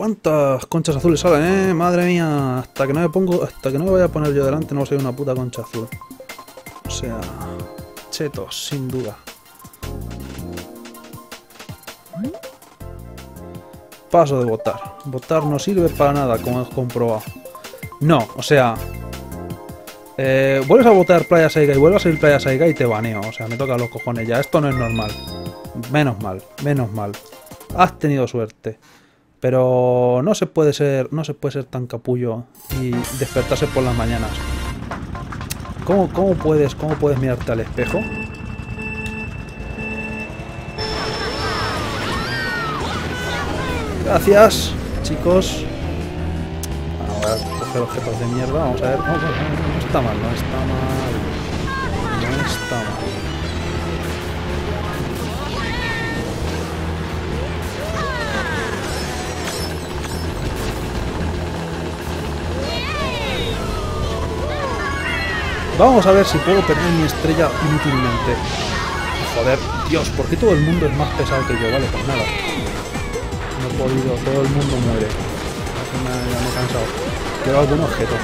¿Cuántas conchas azules salen, eh? Madre mía, hasta que no me pongo, hasta que no me vaya a poner yo delante no soy una puta concha azul. O sea, chetos, sin duda. Paso de votar. Votar no sirve para nada, como he comprobado. No, o sea... Eh, vuelves a votar Playa Saiga y vuelves a ir Playa Saiga y te baneo. O sea, me toca los cojones ya. Esto no es normal. Menos mal, menos mal. Has tenido suerte. Pero no se puede ser, no se puede ser tan capullo y despertarse por las mañanas. ¿Cómo, cómo puedes, cómo puedes mirarte al espejo? Gracias, chicos. Vamos a coger objetos de mierda. Vamos a ver. No está mal, no está mal. No está mal. Vamos a ver si puedo perder mi estrella inútilmente. Joder, Dios, ¿por qué todo el mundo es más pesado que yo? Vale, pues nada. No he podido, todo el mundo muere. Ya me he cansado. Quiero algún objeto.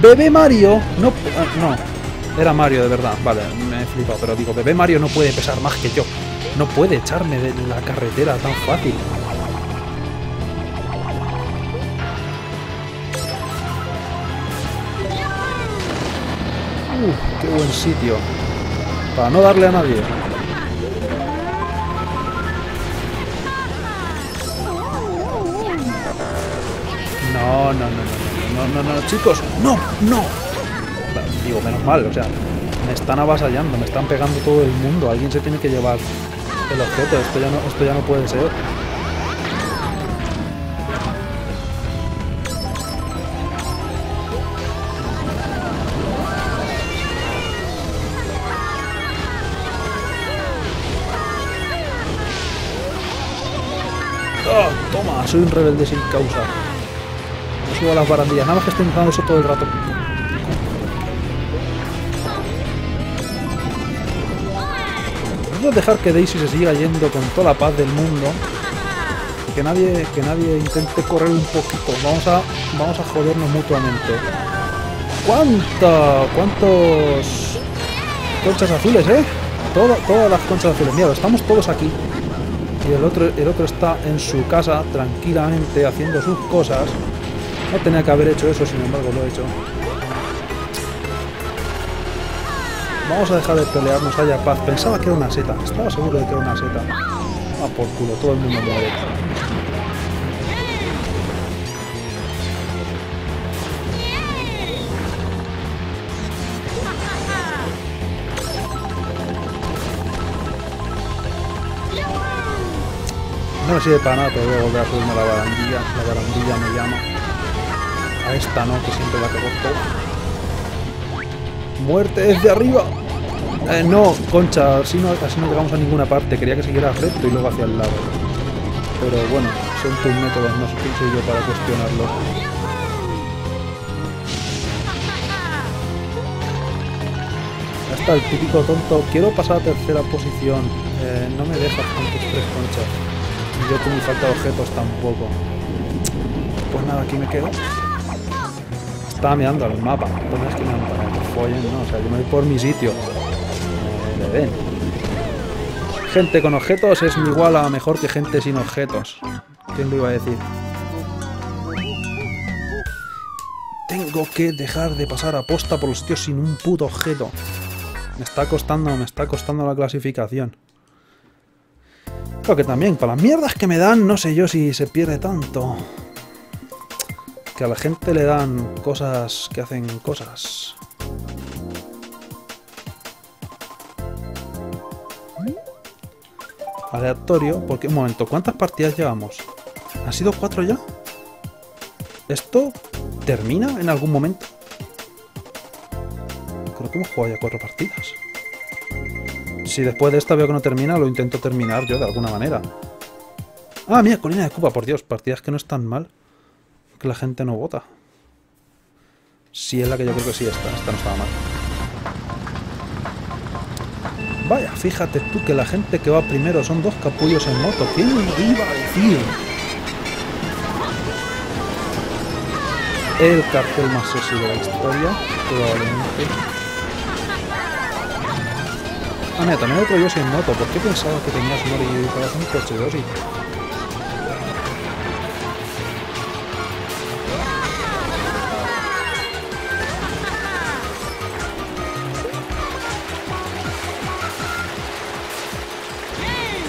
Bebé Mario no... Ah, no, era Mario de verdad. Vale, me he flipado, pero digo, Bebé Mario no puede pesar más que yo. No puede echarme de la carretera tan fácil. Qué buen sitio. Para no darle a nadie. No, no, no, no, no, no, no, no, chicos, no, no. Digo, menos mal, o sea, Me están avasallando, me están pegando todo el mundo. Alguien se tiene que llevar el objeto. Esto ya no, esto ya no puede ser. Soy un rebelde sin causa. Me subo a las barandillas, nada más que estoy intentando eso todo el rato. A dejar que Daisy se siga yendo con toda la paz del mundo. Que nadie, que nadie intente correr un poquito. Vamos a, vamos a jodernos mutuamente. ¿Cuánta, ¿Cuántos conchas azules, eh? todas las conchas azules. Mira, estamos todos aquí y el otro, el otro está en su casa tranquilamente haciendo sus cosas. No tenía que haber hecho eso, sin embargo lo he hecho. Vamos a dejar de pelearnos, haya paz. Pensaba que era una seta, estaba seguro de que era una seta. Ah, por culo, todo el mundo muere. No me sirve para nada, pero voy a volver a subirme la barandilla. La barandilla me llama. A esta no, que siempre la que todo. ¡Muerte desde arriba! Eh, no, concha, así no, así no llegamos a ninguna parte. Quería que siguiera recto y luego hacia el lado. Pero bueno, son tus métodos, no soy yo para cuestionarlo. Ya está, el típico tonto. Quiero pasar a tercera posición. Eh, no me dejas con tus tres conchas. Yo con mi falta de objetos tampoco. Pues nada, aquí me quedo. Estaba mirando al mapa. ¿Dónde es que me han parado? Follen, no, o sea, yo me voy por mi sitio. Ven. Gente con objetos es igual a mejor que gente sin objetos. ¿Quién lo iba a decir? Tengo que dejar de pasar a posta por los sitios sin un puto objeto. Me está costando, me está costando la clasificación que también, para las mierdas que me dan, no sé yo si se pierde tanto. Que a la gente le dan cosas que hacen cosas. Aleatorio, porque un momento, ¿cuántas partidas llevamos? ¿Han sido cuatro ya? ¿Esto termina en algún momento? Creo que hemos jugado ya cuatro partidas si después de esta veo que no termina, lo intento terminar yo de alguna manera. Ah, mira, colina de Cuba, por Dios, partidas que no están mal. Que la gente no vota. Si es la que yo creo que sí está, esta no estaba mal. Vaya, fíjate tú que la gente que va primero son dos capullos en moto. ¿Quién iba a decir? El cartel más sexy de la historia, probablemente. Ah, mira, también otro yo sin moto. ¿Por qué pensaba que tenías Mori y un coche Yoshi?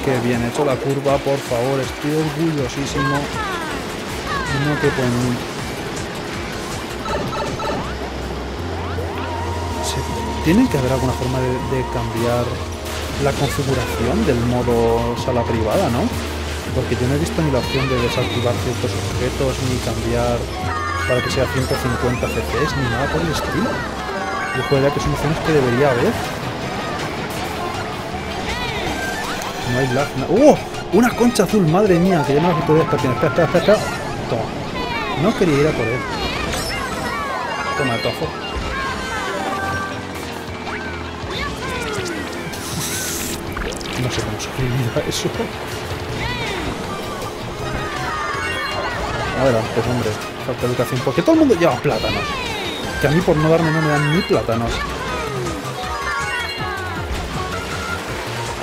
Qué bien hecho la curva, por favor. Estoy orgullosísimo. No que con ¿Tiene que haber alguna forma de, cambiar la configuración del modo sala privada, no? Porque yo no he visto ni la opción de desactivar ciertos objetos, ni cambiar para que sea 150 FPS, ni nada por el estilo. Yo jugaría que son opciones que debería haber. No hay lag. ¡Oh! Una concha azul, madre mía, que ya no las autoridades pertenecen. Espera, espera, espera, espera. Toma. No quería ir a por él. Toma, tojo. No sé cómo sobrevivir a eso. Adelante, hombre. Falta educación. Porque todo el mundo lleva plátanos. Que a mí por no darme no me dan ni plátanos.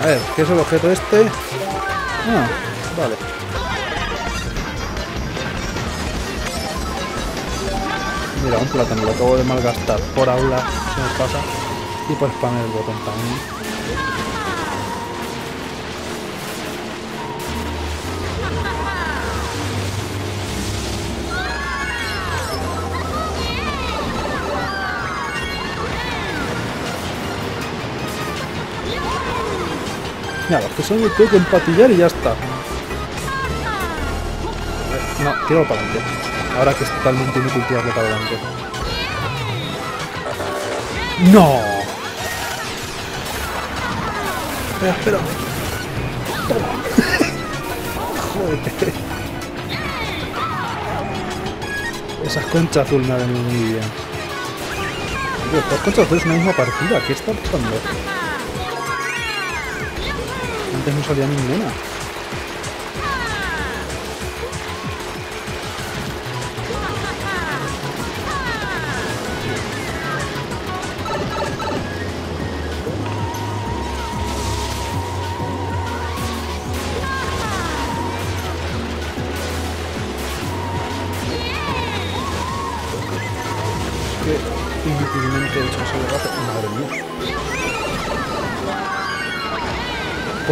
A ver, ¿qué es el objeto este? Ah, vale. Mira, un plátano lo acabo de malgastar por aula, se me pasa. Y por spamar el botón también. Los que el tengo que empatillar y ya está. No, tiro para adelante. Ahora que es totalmente inútil tirarlo para adelante. ¡No! Espera, espera. Joder. Esas conchas azul me muy bien. Tío, estas conchas azul es una misma partida. ¿Qué está pasando? Antes no salía ninguna.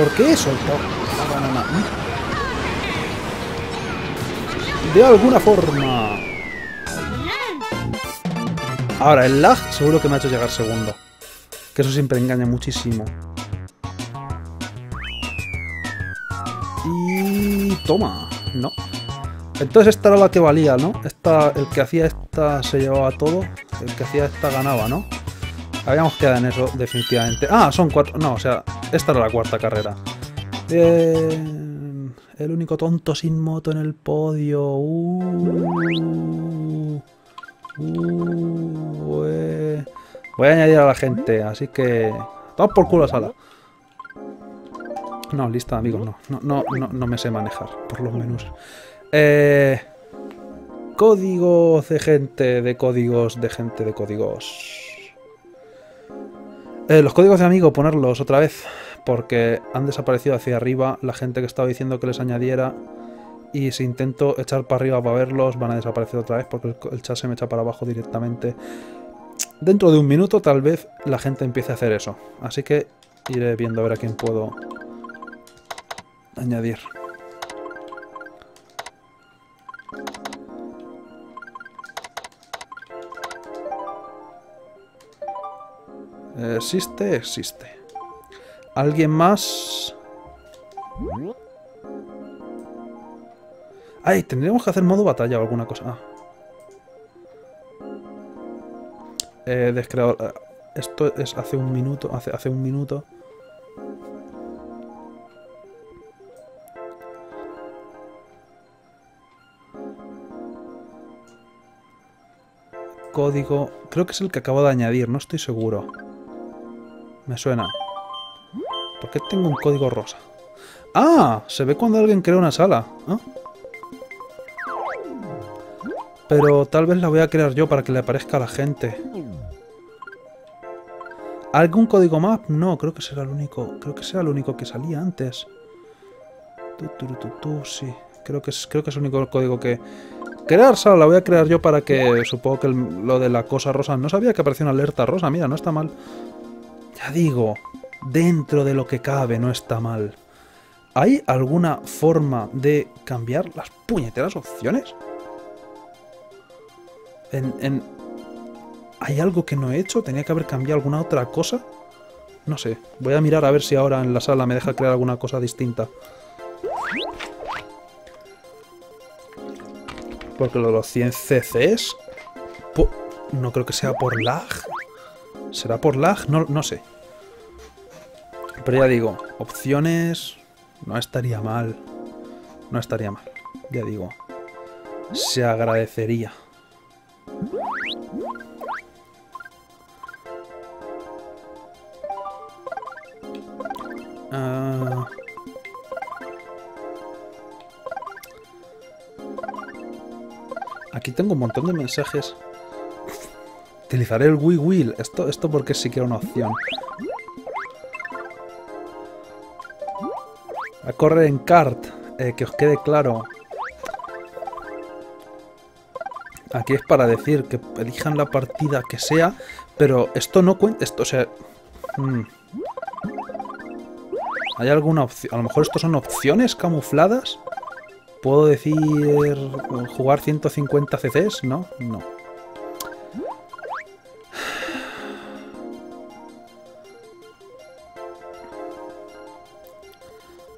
¿Por qué he soltado la banana? De alguna forma. Ahora, el lag seguro que me ha hecho llegar segundo. Que eso siempre engaña muchísimo. Y... Toma. No. Entonces esta era la que valía, ¿no? Esta, el que hacía esta se llevaba todo. El que hacía esta ganaba, ¿no? Habíamos quedado en eso, definitivamente. Ah, son cuatro... No, o sea, esta era la cuarta carrera. Bien. El único tonto sin moto en el podio. Uh, uh, eh. Voy a añadir a la gente, así que... Vamos por culo sala. No, lista, amigos, no. No, no, no, no me sé manejar por los menús. Eh, códigos de gente, de códigos, de gente, de códigos. Eh, los códigos de amigo, ponerlos otra vez, porque han desaparecido hacia arriba la gente que estaba diciendo que les añadiera. Y si intento echar para arriba para verlos, van a desaparecer otra vez porque el, chat se me echa para abajo directamente. Dentro de un minuto tal vez la gente empiece a hacer eso. Así que iré viendo a ver a quién puedo añadir. ¿Existe? Existe. ¿Alguien más? ¡Ay! Tendríamos que hacer modo batalla o alguna cosa. Ah. Eh, descreador. Eh, esto es hace un minuto. Hace, hace un minuto. Código. Creo que es el que acabo de añadir, no estoy seguro. Me suena. ¿Por qué tengo un código rosa? ¡Ah! Se ve cuando alguien crea una sala. Pero tal vez la voy a crear yo para que le aparezca a la gente. ¿Algún código más? No, creo que será el único. Creo que será el único que salía antes. Tu, tu, tu, sí. Creo que es, creo que es el único código que. Crear sala la voy a crear yo para que. Supongo que el- lo de la cosa rosa. No sabía que aparecía una alerta rosa. Mira, no está mal. Ya digo, dentro de lo que cabe no está mal. ¿Hay alguna forma de cambiar las puñeteras opciones? En, en- ¿Hay algo que no he hecho? ¿Tenía que haber cambiado alguna otra cosa? No sé. Voy a mirar a ver si ahora en la sala me deja crear alguna cosa distinta. Porque lo de los 100 CCs... No creo que sea por lag. ¿Será por lag? No, no sé. Pero ya digo, opciones... No estaría mal. No estaría mal. Ya digo. Se agradecería. Ah. Aquí tengo un montón de mensajes. Utilizaré el Wii Wheel. Esto, esto porque es siquiera una opción. A correr en kart. eh, que os quede claro. Aquí es para decir que elijan la partida que sea. Pero esto no cuenta. Esto, o sea. mm. ¿Hay alguna opción? A lo mejor estos son opciones camufladas. ¿Puedo decir jugar 150 CCs? No, no.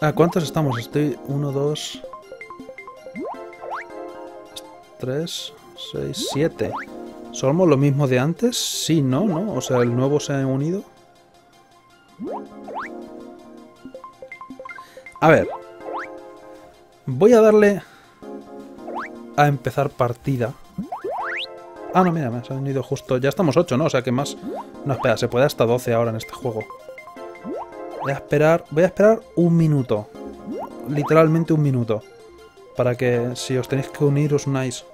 ¿A cuántos estamos? Estoy 1, 2, 3, 6, 7. ¿Somos lo mismo de antes? Sí, ¿no? ¿no? O sea, el nuevo se ha unido. A ver. Voy a darle a empezar partida. Ah, no, mira, me ha unido justo... Ya estamos 8, ¿no? O sea que más... No, espera, se puede hasta 12 ahora en este juego. Voy a esperar... Voy a esperar un minuto. Literalmente un minuto. Para que si os tenéis que unir, os unáis.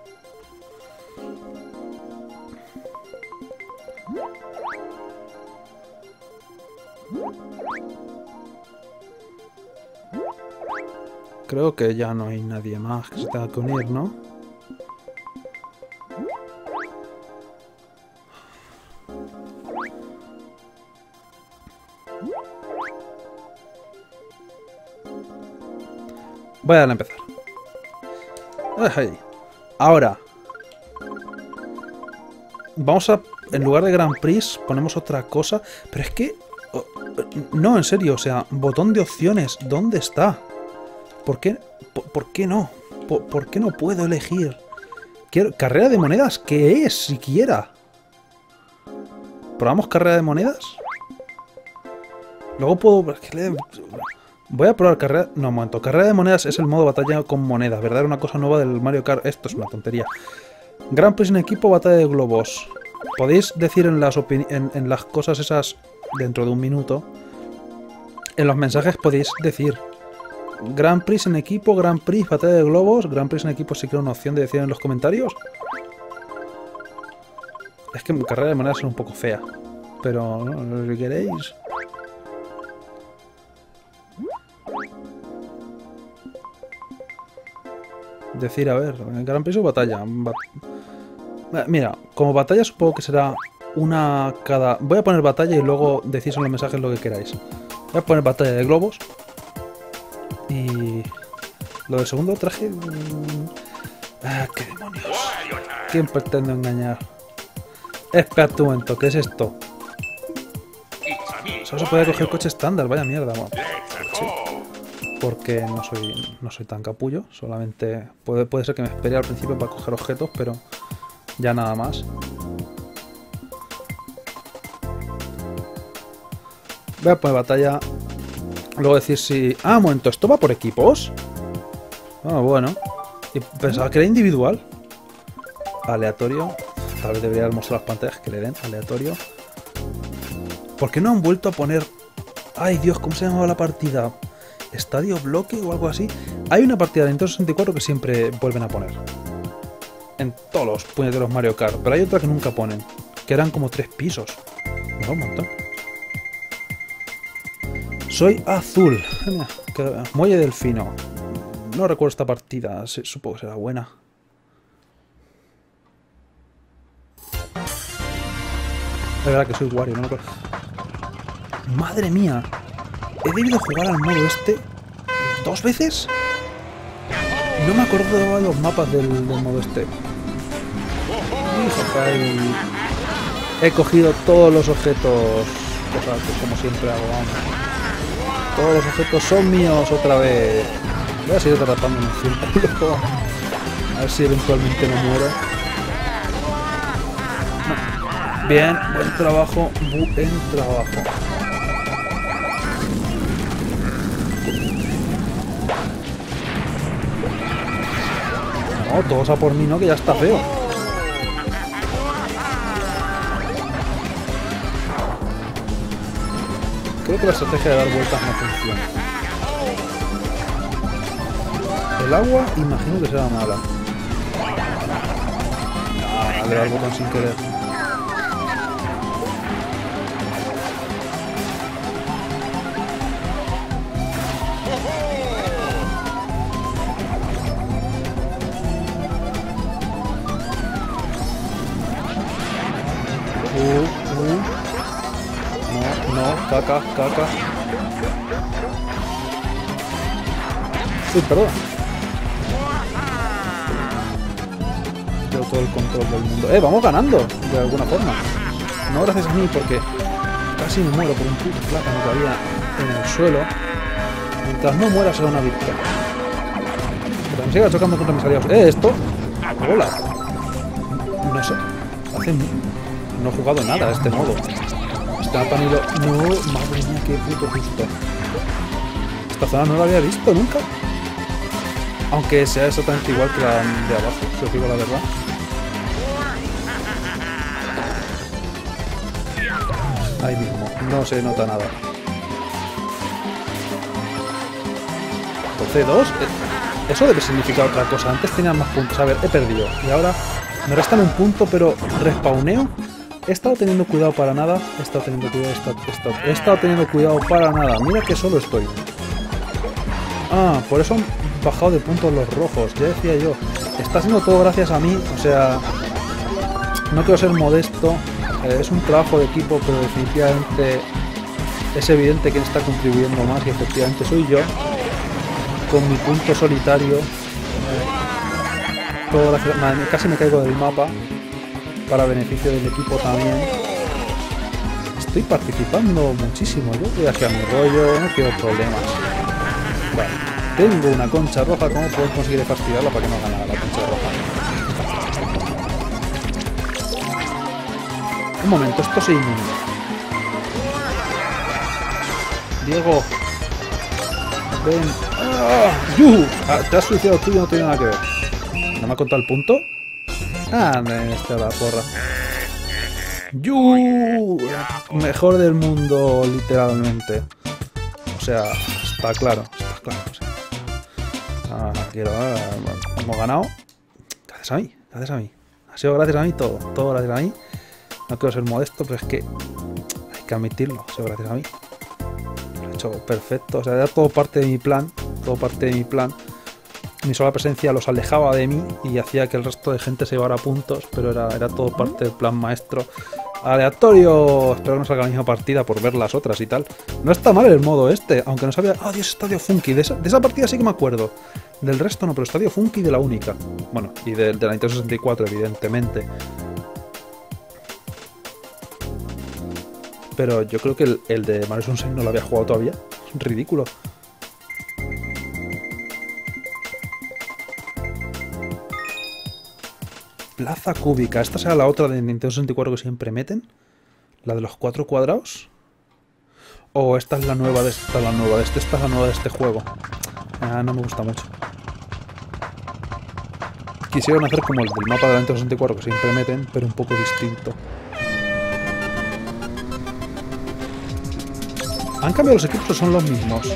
Creo que ya no hay nadie más que se tenga que unir, ¿no? Voy a darle a empezar. Ahora. Vamos a... En lugar de Grand Prix ponemos otra cosa. Pero es que... No, en serio, o sea, botón de opciones, ¿dónde está? ¿Por qué, por, qué no? ¿Por, qué no puedo elegir? Quiero, ¿Carrera de monedas? ¿Qué es, siquiera? ¿Probamos carrera de monedas? Luego puedo... Voy a probar carrera... No, un momento. Carrera de monedas es el modo batalla con monedas, ¿verdad? Era una cosa nueva del Mario Kart. Esto es una tontería. Gran Prix en equipo, batalla de globos. Podéis decir en las, en las cosas esas dentro de un minuto. En los mensajes podéis decir Grand Prix en equipo, Grand Prix, batalla de globos, Grand Prix en equipo si quiero una opción de decir en los comentarios. Es que carrera de monedas es un poco fea. Pero, ¿no? Si queréis... Decir, a ver, Grand Prix o batalla. Eh, mira, como batalla supongo que será una cada... Voy a poner batalla y luego decís en los mensajes lo que queráis. Voy a poner batalla de globos. Y... Lo del segundo traje... Mm, ah, qué demonios. ¿Quién pretende engañar? Espera un momento, ¿qué es esto? Solo se puede coger coche estándar, vaya mierda, Porque no soy, no soy tan capullo, solamente puede, puede ser que me espere al principio para coger objetos, pero ya nada más. Voy a poner batalla Luego decir si... Ah, momento, ¿esto va por equipos? Ah, bueno. Y pensaba que era individual. Aleatorio. Tal vez debería mostrar las pantallas que le den. Aleatorio. ¿Por qué no han vuelto a poner... Ay, Dios, ¿cómo se llamaba la partida? ¿Estadio Bloque o algo así? Hay una partida de Nintendo 64 que siempre vuelven a poner. En todos los puñeteros Mario Kart. Pero hay otra que nunca ponen. Que eran como tres pisos. No, un montón. Soy azul. Muelle delfino. No recuerdo esta partida. Supongo que será buena. Es verdad que soy Wario, no me acuerdo. ¡Madre mía! ¿He debido jugar al modo este dos veces? No me acuerdo de los mapas del, modo este. He cogido todos los objetos. como siempre hago. Todos los objetos son míos otra vez. Voy a seguir tratando en el. A ver si eventualmente no muero. Bien, buen trabajo, buen trabajo. No, todos por mí, ¿no? Que ya está feo. Creo que la estrategia de dar vueltas no funciona. El agua, imagino que será mala. Ah, sin querer. Caca, caca. Sí, perdón. Tengo todo el control del mundo. ¡Eh, vamos ganando! De alguna forma. No gracias a mí, porque casi me muero por un puto plátano que había en el suelo. Mientras no muera será una victoria. Pero me siga chocando contra mis aliados. ¡Eh, esto! ¡Hola! No sé. Hace... No he jugado nada a este modo. No, madre mía, qué puto justo. Esta zona no la había visto nunca. Aunque sea exactamente igual que la de abajo, si os digo la verdad. Ahí mismo, no se nota nada. C2, eh, eso debe significar otra cosa. Antes tenía más puntos. A ver, he perdido. Y ahora me restan un punto, pero respawneo. He estado teniendo cuidado para nada. He estado teniendo cuidado. He estado, teniendo cuidado para nada. Mira que solo estoy. Ah, por eso han bajado de puntos los rojos. Ya decía yo. Está siendo todo gracias a mí. O sea, no quiero ser modesto. Eh, es un trabajo de equipo, pero definitivamente es evidente quién está contribuyendo más y efectivamente soy yo con mi punto solitario. Todo casi me caigo del mapa para beneficio del equipo también. Estoy participando muchísimo. Yo voy hacia mi rollo, no quiero problemas. Vale. Tengo una concha roja. ¿Cómo puedo conseguir fastidiarla para que no gane la concha roja? Un momento, esto se inunda. Diego, ven, ¡Ah! ¡Ah! Te has suicidado tú y no tiene nada que ver. ¿No me ha contado el punto? Ah, me está la porra. ¡Yu! Mejor del mundo, literalmente. O sea, está claro, está claro. ah, quiero, ah, hemos ganado. Gracias a mí, gracias a mí. Ha sido gracias a mí todo, todo gracias a mí. No quiero ser modesto, pero es que hay que admitirlo, ha sido gracias a mí. Lo he hecho perfecto, o sea, era todo parte de mi plan todo parte de mi plan. Mi sola presencia los alejaba de mí y hacía que el resto de gente se llevara puntos, pero era, era todo parte del plan maestro. Aleatorio, espero que no salga la misma partida por ver las otras y tal. No está mal el modo este, aunque no sabía... ¡Ah, Dios, Estadio Funky! De esa, partida sí que me acuerdo. Del resto no, pero Estadio Funky de la única. Bueno, y de, de la Nintendo 64, evidentemente. Pero yo creo que el, el de Mario Sunshine no lo había jugado todavía. Es ridículo. Plaza cúbica. ¿Esta será la otra de Nintendo 64 que siempre meten? ¿La de los cuatro cuadrados? ¿O esta es la nueva de esta, la nueva de este, esta es la nueva de este juego? Ah, no me gusta mucho. Quisieron hacer como el del mapa de Nintendo 64 que siempre meten, pero un poco distinto. ¿Han cambiado los equipos o son los mismos?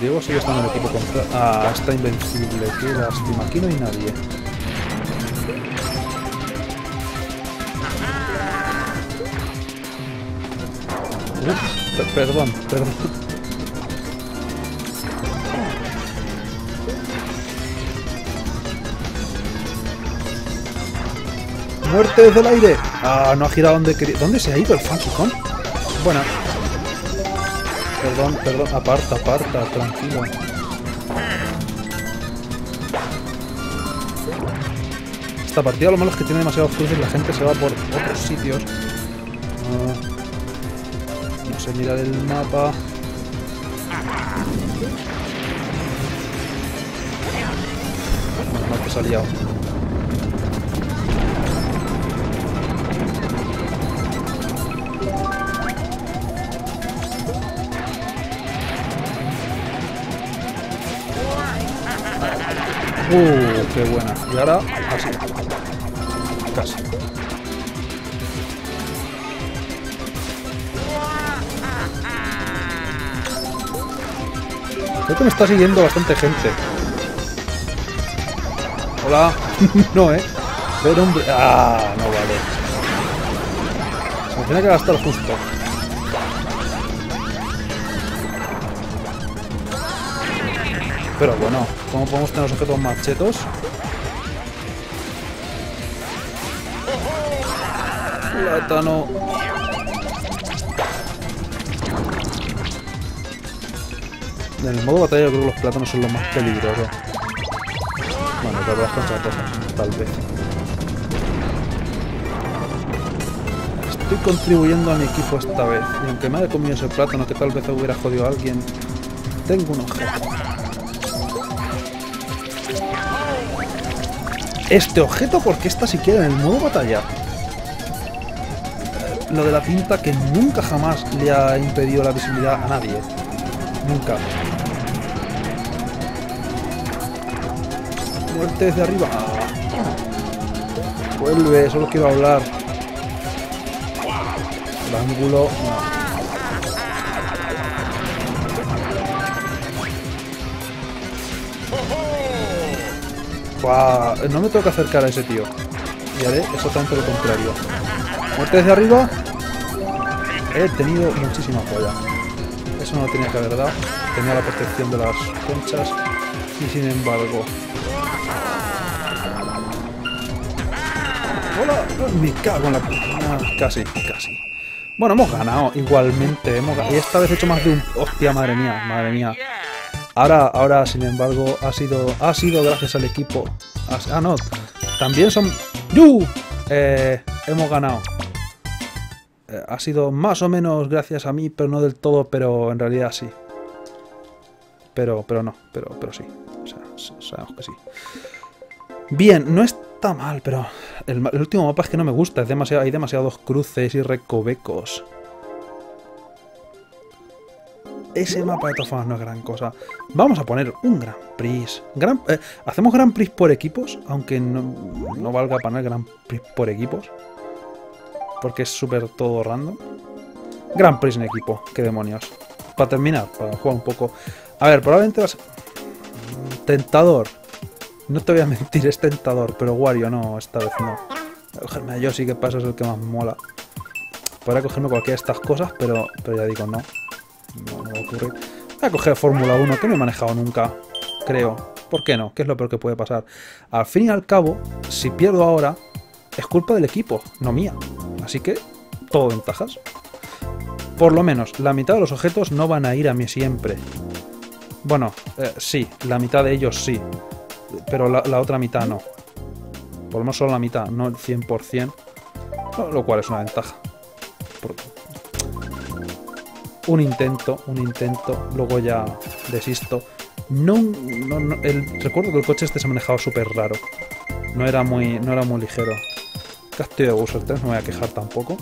Diego sigue estando en el equipo contra... Ah, está invencible. Qué lástima. Aquí no hay nadie. Perdón, perdón. ¡Muerte desde el aire! Ah, no ha girado donde quería. ¿Dónde se ha ido el Funky Bueno. Perdón, perdón. Aparta, aparta, tranquilo. Esta partida lo malo es que tiene demasiados cruces y la gente se va por otros sitios. Ah a mirar el mapa. Bueno, se ha liado. Uh, qué buena. Y ahora, así. Casi. Que me está siguiendo bastante gente. Hola. no, ¿eh? Pero hombre... Ah, no vale. Se me tiene que gastar justo. Pero bueno, ¿cómo podemos tener los objetos más chetos? Plátano. En el modo batalla yo creo que los plátanos son los más peligrosos. Bueno, tal vez tal vez. estoy contribuyendo a mi equipo esta vez. Y aunque me haya comido ese plátano que tal vez hubiera jodido a alguien, tengo un objeto. Este objeto, porque está siquiera en el modo batalla? Lo de la pinta que nunca jamás le ha impedido la visibilidad a nadie. Nunca. Muerte desde arriba. Vuelve, solo quiero hablar. El ángulo. No me tengo que acercar a ese tío. Y haré exactamente lo contrario. Muerte desde arriba. He tenido muchísima polla. Eso no lo tenía que haber dado. Tenía la protección de las conchas. Y sin embargo... ¡Hola! Me cago en la... Ah, casi, casi. Bueno, hemos ganado igualmente. Hemos Y esta vez he hecho más de un... ¡Hostia, madre mía! Madre mía. Ahora, ahora, sin embargo, ha sido, ha sido gracias al equipo. Ah, no. También son... ¡Yu! Eh, hemos ganado. Eh, ha sido más o menos gracias a mí, pero no del todo, pero en realidad sí. Pero, pero no, pero, pero sí. O sea, sabemos que sí. Bien, no está mal, pero el, último mapa es que no me gusta. Es demasiado, hay demasiados cruces y recovecos. ese mapa de todas formas no es gran cosa. Vamos a poner un Grand Prix. Gran, eh, ¿Hacemos Grand Prix por equipos? Aunque no, no valga poner Grand Prix por equipos. Porque es súper todo random. Grand Prix en equipo. Qué demonios. Para terminar, para jugar un poco. A ver, probablemente va a ser... Tentador. No te voy a mentir, es tentador. Pero Wario no, esta vez no. Cogerme a Yoshi, que pasa, es el que más mola. Podría cogerme cualquiera de estas cosas, pero, pero ya digo, no. No, no va a ocurrir. Voy a coger Fórmula 1, que no he manejado nunca, creo. ¿Por qué no? ¿Qué es lo peor que puede pasar? Al fin y al cabo, si pierdo ahora, es culpa del equipo, no mía. Así que, todo ventajas. Por lo menos, la mitad de los objetos no van a ir a mí siempre. Bueno, eh, sí, la mitad de ellos sí. Pero la, otra mitad no. Por lo menos solo la mitad, no el 100%. Lo cual es una ventaja. Un intento, un intento, luego ya desisto. No, no, no el, recuerdo que el coche este se manejaba súper raro. No era muy, no era muy ligero. Castillo de Bowser 3, no me voy a quejar tampoco.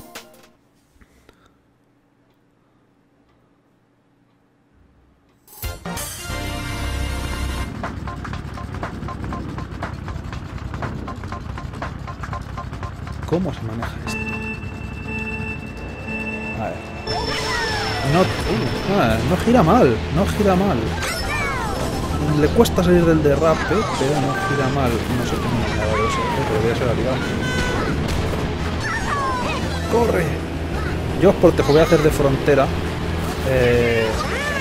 Gira mal, no gira mal. Le cuesta salir del derrape, pero no gira mal. No sé cómo me ha eso, pero voy a ser aliado. ¡Corre! Yo por te voy a hacer de frontera. Eh,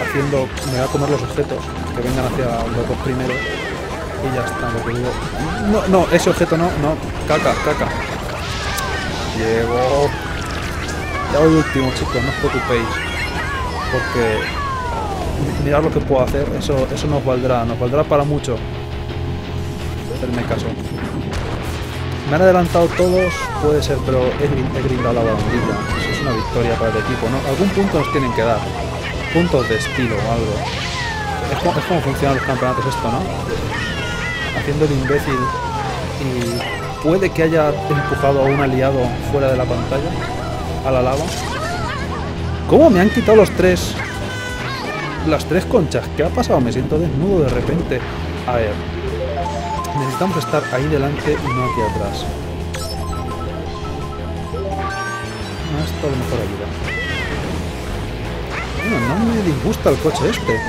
haciendo. Me voy a comer los objetos que vengan hacia los dos primeros. Y ya está, lo que digo. No, no, ese objeto no, no. Caca, caca. Llego. Ya voy último, chicos, no os preocupéis porque mirad lo que puedo hacer, eso, eso nos valdrá, nos valdrá para mucho. Hacerme caso. Me han adelantado todos, puede ser, pero he, grindado la bandilla. Eso es una victoria para el equipo, ¿no? Algún punto nos tienen que dar. Puntos de estilo o algo. Es como, es como funcionan los campeonatos esto, ¿no? Haciendo el imbécil y puede que haya empujado a un aliado fuera de la pantalla, a la lava. ¿Cómo me han quitado los tres? Las tres conchas. ¿Qué ha pasado? Me siento desnudo de repente. A ver. Necesitamos estar ahí delante y no aquí atrás. Esto a lo mejor ayuda. Bueno, no me disgusta el coche este.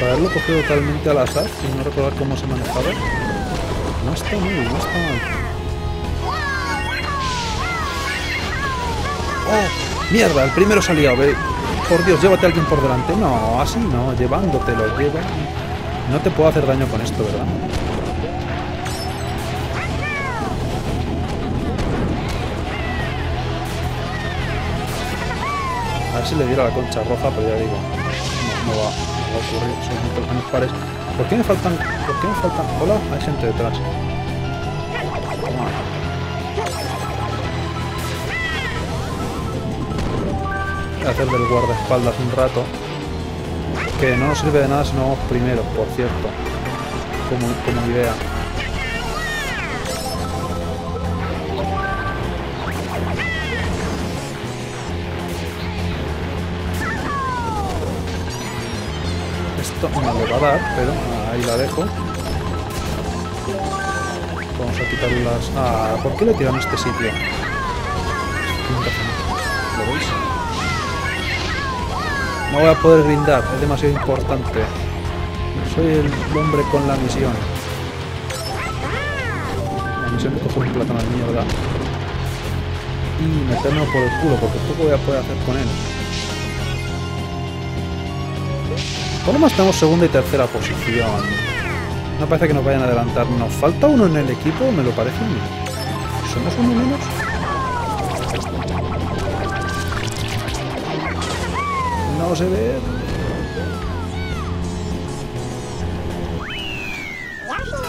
Para haberlo cogido totalmente al azar y no recordar cómo se manejaba. No está mal, no está mal. ¡Oh! ¡Mierda! El primero salía. Por Dios, llévate a alguien por delante. No, así no. Llevándotelo. Lleva... No te puedo hacer daño con esto, ¿verdad? A ver si le diera la concha roja, pero ya digo, no, va, a ocurrir, son muchos pares. ¿Por qué me faltan? ¿Por qué me faltan? Hola, hay gente detrás. Hacer del guardaespaldas un rato. Que no nos sirve de nada si no vamos primero, por cierto. Como, como idea. Esto no lo va a dar, pero ahí la dejo. Vamos a quitar las... Ah, ¿por qué le tiran este sitio? No voy a poder brindar, es demasiado importante. Soy el hombre con la misión. La misión es coger un plátano de mierda. Y meternos por el culo, porque poco voy a poder hacer con él. Por lo más tenemos segunda y tercera posición. No parece que nos vayan a adelantar. ¿Nos falta uno en el equipo? Me lo parece. ¿Somos uno menos? No se ve.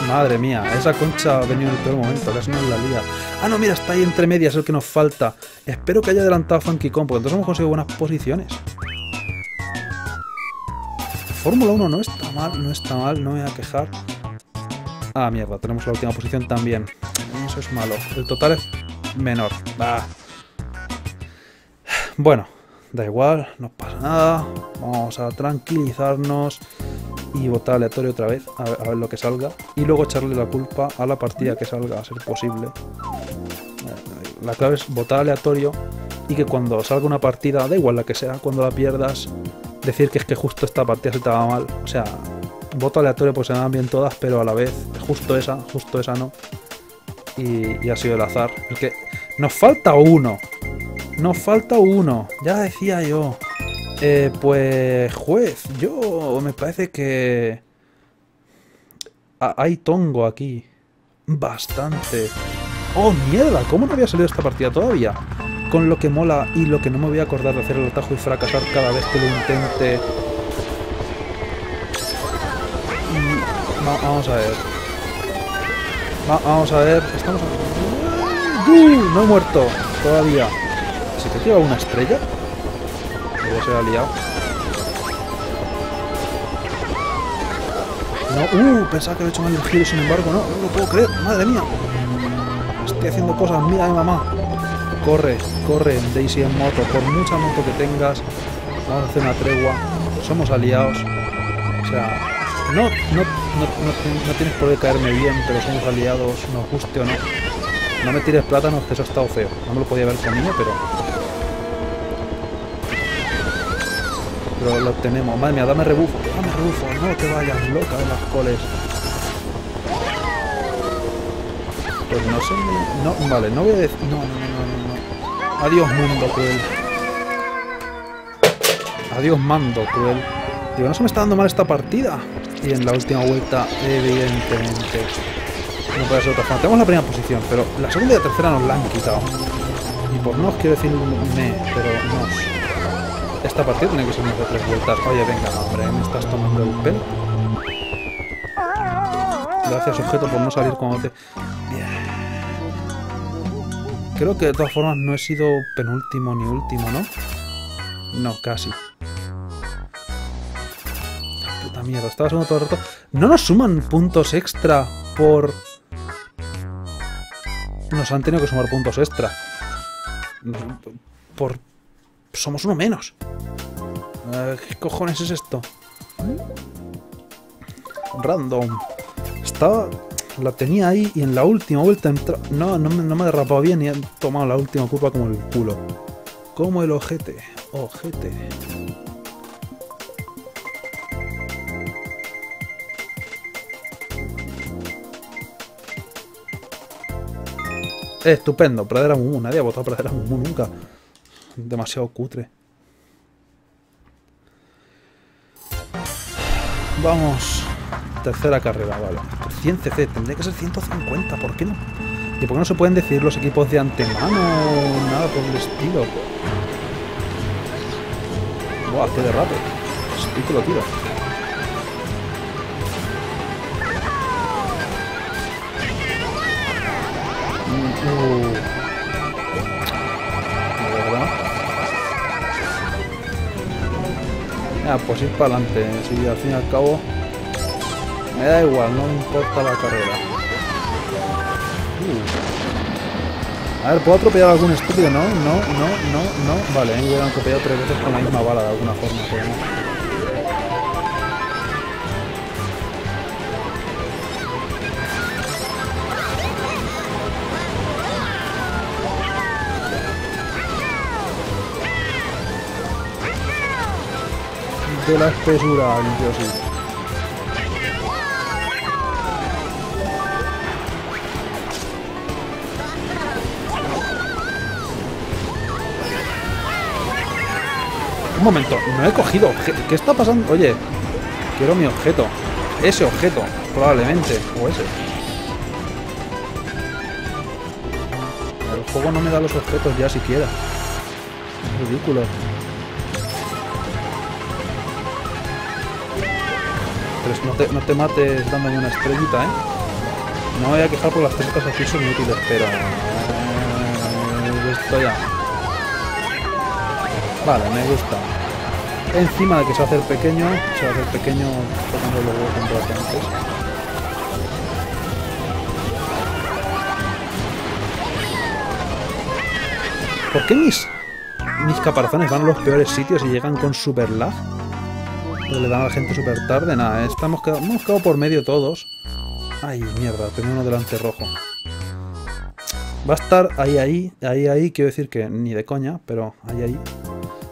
Madre mía, esa concha ha venido en el peor momento, casi nos la lía. Ah, no, mira, está ahí entre medias, el que nos falta. Espero que haya adelantado a Funky Kong, porque entonces hemos conseguido buenas posiciones. Fórmula 1 no está mal, no está mal, no me voy a quejar. Ah, mierda, tenemos la última posición también. Eso es malo. El total es menor. Bah. Bueno, da igual, no pasa nada. Vamos a tranquilizarnos y votar aleatorio otra vez, a ver, lo que salga. Y luego echarle la culpa a la partida que salga, a ser posible. La clave es votar aleatorio y que cuando salga una partida, da igual la que sea, cuando la pierdas, decir que es que justo esta partida se te va mal. O sea, voto aleatorio pues se dan bien todas, pero a la vez justo esa, justo esa no. Y, ha sido el azar. Que nos falta uno. Nos falta uno. Ya decía yo. Eh, pues juez, yo me parece que hay tongo aquí. Bastante. ¡Oh, mierda! ¿Cómo no había salido esta partida todavía? Con lo que mola y lo que no me voy a acordar de hacer el atajo y fracasar cada vez que lo intente. Va- vamos a ver. Va- vamos a ver. Estamos... a- ¡Uh! No he muerto. Todavía. ¿Se te tira una estrella? Debe ser aliado. No, uh, pensaba que había hecho mal el giro, sin embargo, no, no lo puedo creer, madre mía. Estoy haciendo cosas, mira mi mamá. Corre, corre, Daisy en moto, por mucha moto que tengas, vamos a hacer una tregua, somos aliados. O sea, no, no, no, no, no tienes por qué caerme bien, pero somos aliados, nos guste o no. No me tires plátanos, que eso ha estado feo. No me lo podía haber comido, pero Pero lo tenemos. Madre mía, dame rebufo. Dame rebufo. No te vayas loca de las coles. Pues no sé. No, vale, no voy a decir. No, no, no, no, no. Adiós, mundo cruel. Adiós, mando cruel. Digo, no se me está dando mal esta partida. Y en la última vuelta, evidentemente. No puede ser otra forma. Tenemos la primera posición, pero la segunda y la tercera nos la han quitado. Y por no os quiero decir me, pero nos. Esta partida tiene que ser más de tres vueltas. Oye, venga, hombre, me estás tomando el pelo. Gracias, objeto, por no salir cuando te... Creo que de todas formas no he sido penúltimo ni último, ¿no? No, casi. Puta mierda, estaba sumando todo el rato. ¿No nos suman puntos extra por...? Nos han tenido que sumar puntos extra. Por somos uno menos. Eh, ¿Qué cojones es esto? Random. Estaba... La tenía ahí y en la última vuelta entra... No, no no me he derrapado bien y he tomado la última curva como el culo. Como el ojete. Ojete. Estupendo, Pradera Mumu. Nadie ha votado Pradera Mumu nunca. Demasiado cutre. Vamos. Tercera carrera, vale. 100 cc, tendría que ser 150, ¿por qué no? ¿Y por qué no se pueden decidir los equipos de antemano nada por el estilo? Buah, qué derrape. Sí que lo tiro. Mm, uh. Ah, pues ir para adelante. Si al fin y al cabo... Me da igual, no me importa la carrera. Uh. A ver, ¿puedo atropellar a algún estúpido? No, no, no, no, no. Vale, me hubieran atropellado tres veces con la misma bala de alguna forma, pero no. La espesura. Un momento, no he cogido. ¿Qué está pasando? Oye, quiero mi objeto. Ese objeto, probablemente. O ese. El juego no me da los objetos ya siquiera. Es ridículo. No te, no te mates dándome una estrellita, ¿eh? No voy a quejar por las técnicas aquí son útiles, pero... Eh, esto ya. Vale, me gusta. Encima de que se va a hacer pequeño, se va a hacer pequeño tocando los huevos contra antes. ¿Por qué mis, mis caparazones van a los peores sitios y llegan con super lag? Le dan a la gente súper tarde. Nada, estamos hemos quedado por medio todos. Ay, mierda, tengo uno delante rojo. Va a estar ahí, ahí, ahí, ahí. Quiero decir que ni de coña, pero ahí, ahí.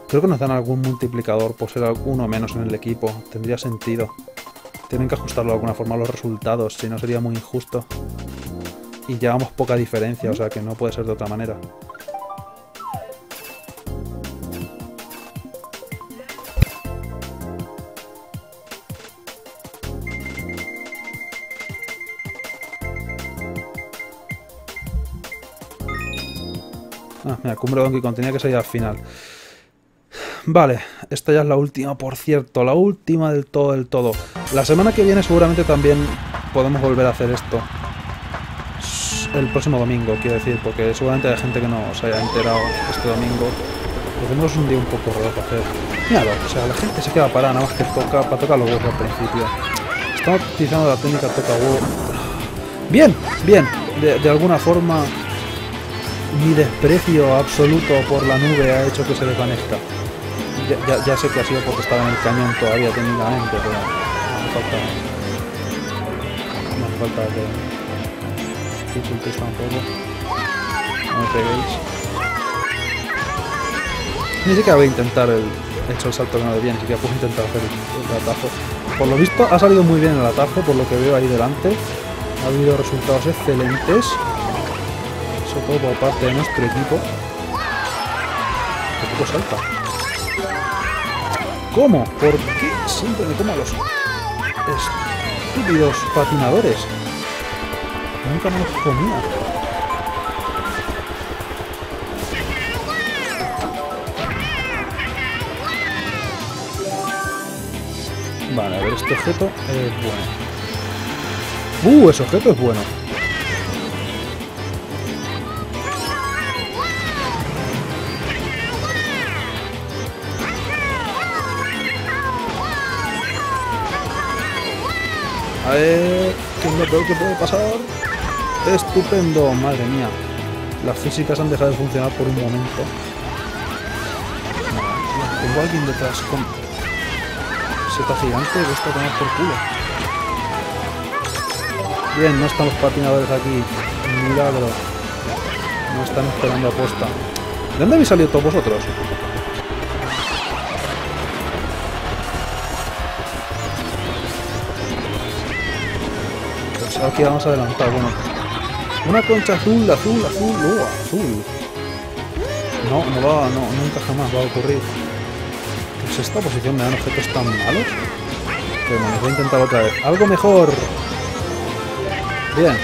Creo que nos dan algún multiplicador por ser uno menos en el equipo. Tendría sentido. Tienen que ajustarlo de alguna forma a los resultados, si no sería muy injusto. Y llevamos poca diferencia, o sea que no puede ser de otra manera. Cumbre Donkey Kong, tenía que salir al final. Vale, esta ya es la última, por cierto, la última del todo, del todo. La semana que viene seguramente también podemos volver a hacer esto. El próximo domingo, quiero decir, porque seguramente hay gente que no se haya enterado este domingo. Tenemos un día un poco raro para hacer. Míralo, o sea, la gente se queda parada nada más que toca, para tocar los huevos al principio. Estamos utilizando la técnica toca huevo. Bien, bien, de alguna forma mi desprecio absoluto por la nube ha hecho que se desvanezca. Ya, sé que ha sido porque estaba en el cañón todavía técnicamente, pero no me falta... No me falta que... insultéis tampoco. No me peguéis. Ni siquiera voy a intentar el... He hecho el salto que no debía, ni siquiera puedo intentar hacer el atajo. Por lo visto ha salido muy bien el atajo, por lo que veo ahí delante. Ha habido resultados excelentes sobre todo por parte de nuestro equipo. ¿Qué poco salta? ¿Cómo? ¿Por qué siempre me a los estúpidos patinadores? Nunca me los comía. Vale, a ver, este objeto es bueno. ¡Uh! Ese objeto es bueno. A ver, ¿qué es lo que puede pasar? Estupendo, madre mía. Las físicas han dejado de funcionar por un momento. Tengo alguien detrás con... Seta gigante, esto tomar por culo. Bien, no están los patinadores aquí. Milagro. No están esperando a posta. ¿De dónde habéis salido todos vosotros? Aquí vamos a adelantar. Bueno, una concha azul, azul, azul, oh, azul. No, no va, no, nunca jamás va a ocurrir. ¿Qué es esta posición? ¿Me dan objetos tan malos? Pero bueno, voy a intentar otra vez. ¡Algo mejor! Bien.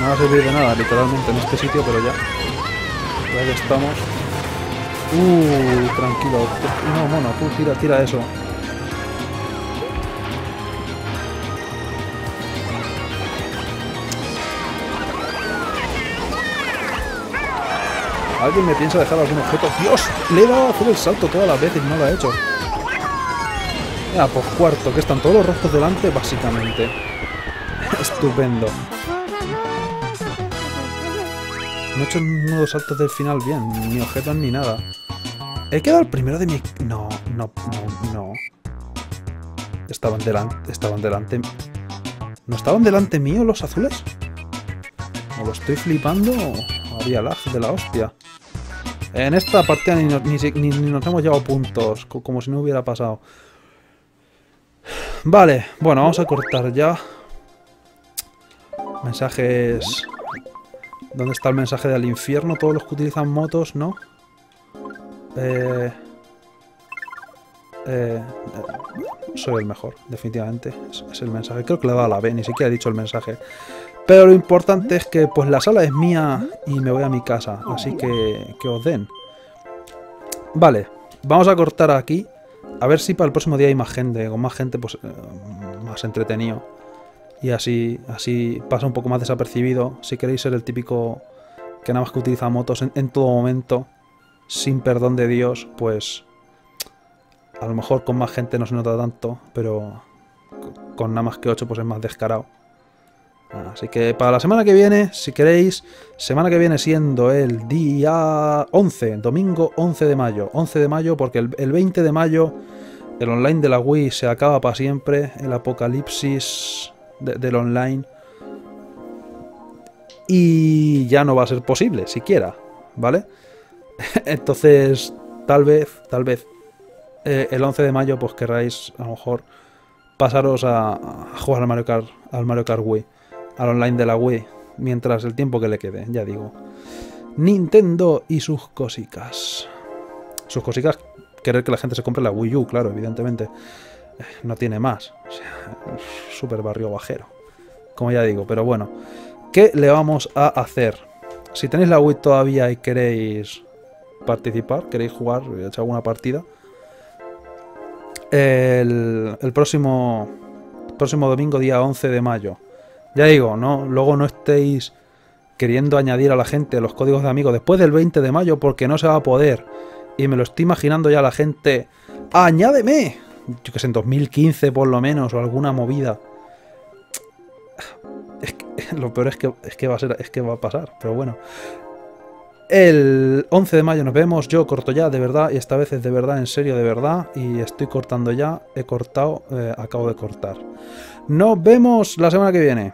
No va a servir de nada, literalmente, en este sitio, pero ya. Ya que estamos. Uh, tranquilo. No, mono, tú tira, tira eso. ¿Alguien me piensa dejar algún objeto? ¡Dios! Le he dado a hacer el salto todas las veces y no lo he hecho. Ya, pues cuarto, que están todos los rostros delante, básicamente. Estupendo. No he hecho uno de los saltos del final bien, ni objetos ni nada. He quedado el primero de mi... No, no, no, no. Estaban delante... Estaban delante... ¿No estaban delante mío los azules? ¿O lo estoy flipando? Había lag de la hostia. En esta partida ni, nos hemos llevado puntos, como si no hubiera pasado. Vale, bueno, vamos a cortar ya. Mensajes... ¿Dónde está el mensaje del infierno? Todos los que utilizan motos, ¿no? Eh, eh, soy el mejor, definitivamente. Es, el mensaje. Creo que le he dado a la B, ni siquiera he dicho el mensaje. Pero lo importante es que pues la sala es mía y me voy a mi casa. Así que que os den. Vale, vamos a cortar aquí. A ver si para el próximo día hay más gente. Con más gente, pues eh, más entretenido. Y así, así pasa un poco más desapercibido. Si queréis ser el típico que nada más que utiliza motos en todo momento sin perdón de Dios, pues a lo mejor con más gente no se nota tanto, pero con nada más que 8 pues es más descarado. Así que para la semana que viene, si queréis, semana que viene siendo el día 11, domingo 11 de mayo. 11 de mayo porque el, 20 de mayo el online de la Wii se acaba para siempre, el apocalipsis del online. Y ya no va a ser posible, siquiera, ¿vale? Entonces, tal vez, tal vez, eh, el 11 de mayo, pues querráis a lo mejor pasaros a, jugar al Mario Kart, al Mario Kart Wii, al online de la Wii, mientras el tiempo que le quede, ya digo. Nintendo y sus cosicas. Sus cosicas, querer que la gente se compre la Wii U, claro, evidentemente. Eh, no tiene más. Super barrio bajero. Como ya digo, pero bueno. ¿Qué le vamos a hacer? Si tenéis la Wii todavía y queréis participar, queréis jugar, echar alguna partida. El, próximo próximo domingo, día 11 de mayo. Ya digo, no, luego no estéis queriendo añadir a la gente los códigos de amigos después del 20 de mayo porque no se va a poder. Y me lo estoy imaginando ya la gente. ¡Añádeme! Yo que sé, en 2015 por lo menos, o alguna movida. Lo peor es que, es que va a ser, es que va a pasar, pero bueno. El 11 de mayo nos vemos, yo corto ya de verdad y esta vez es de verdad, en serio, de verdad y estoy cortando ya, he cortado, eh, acabo de cortar. Nos vemos la semana que viene.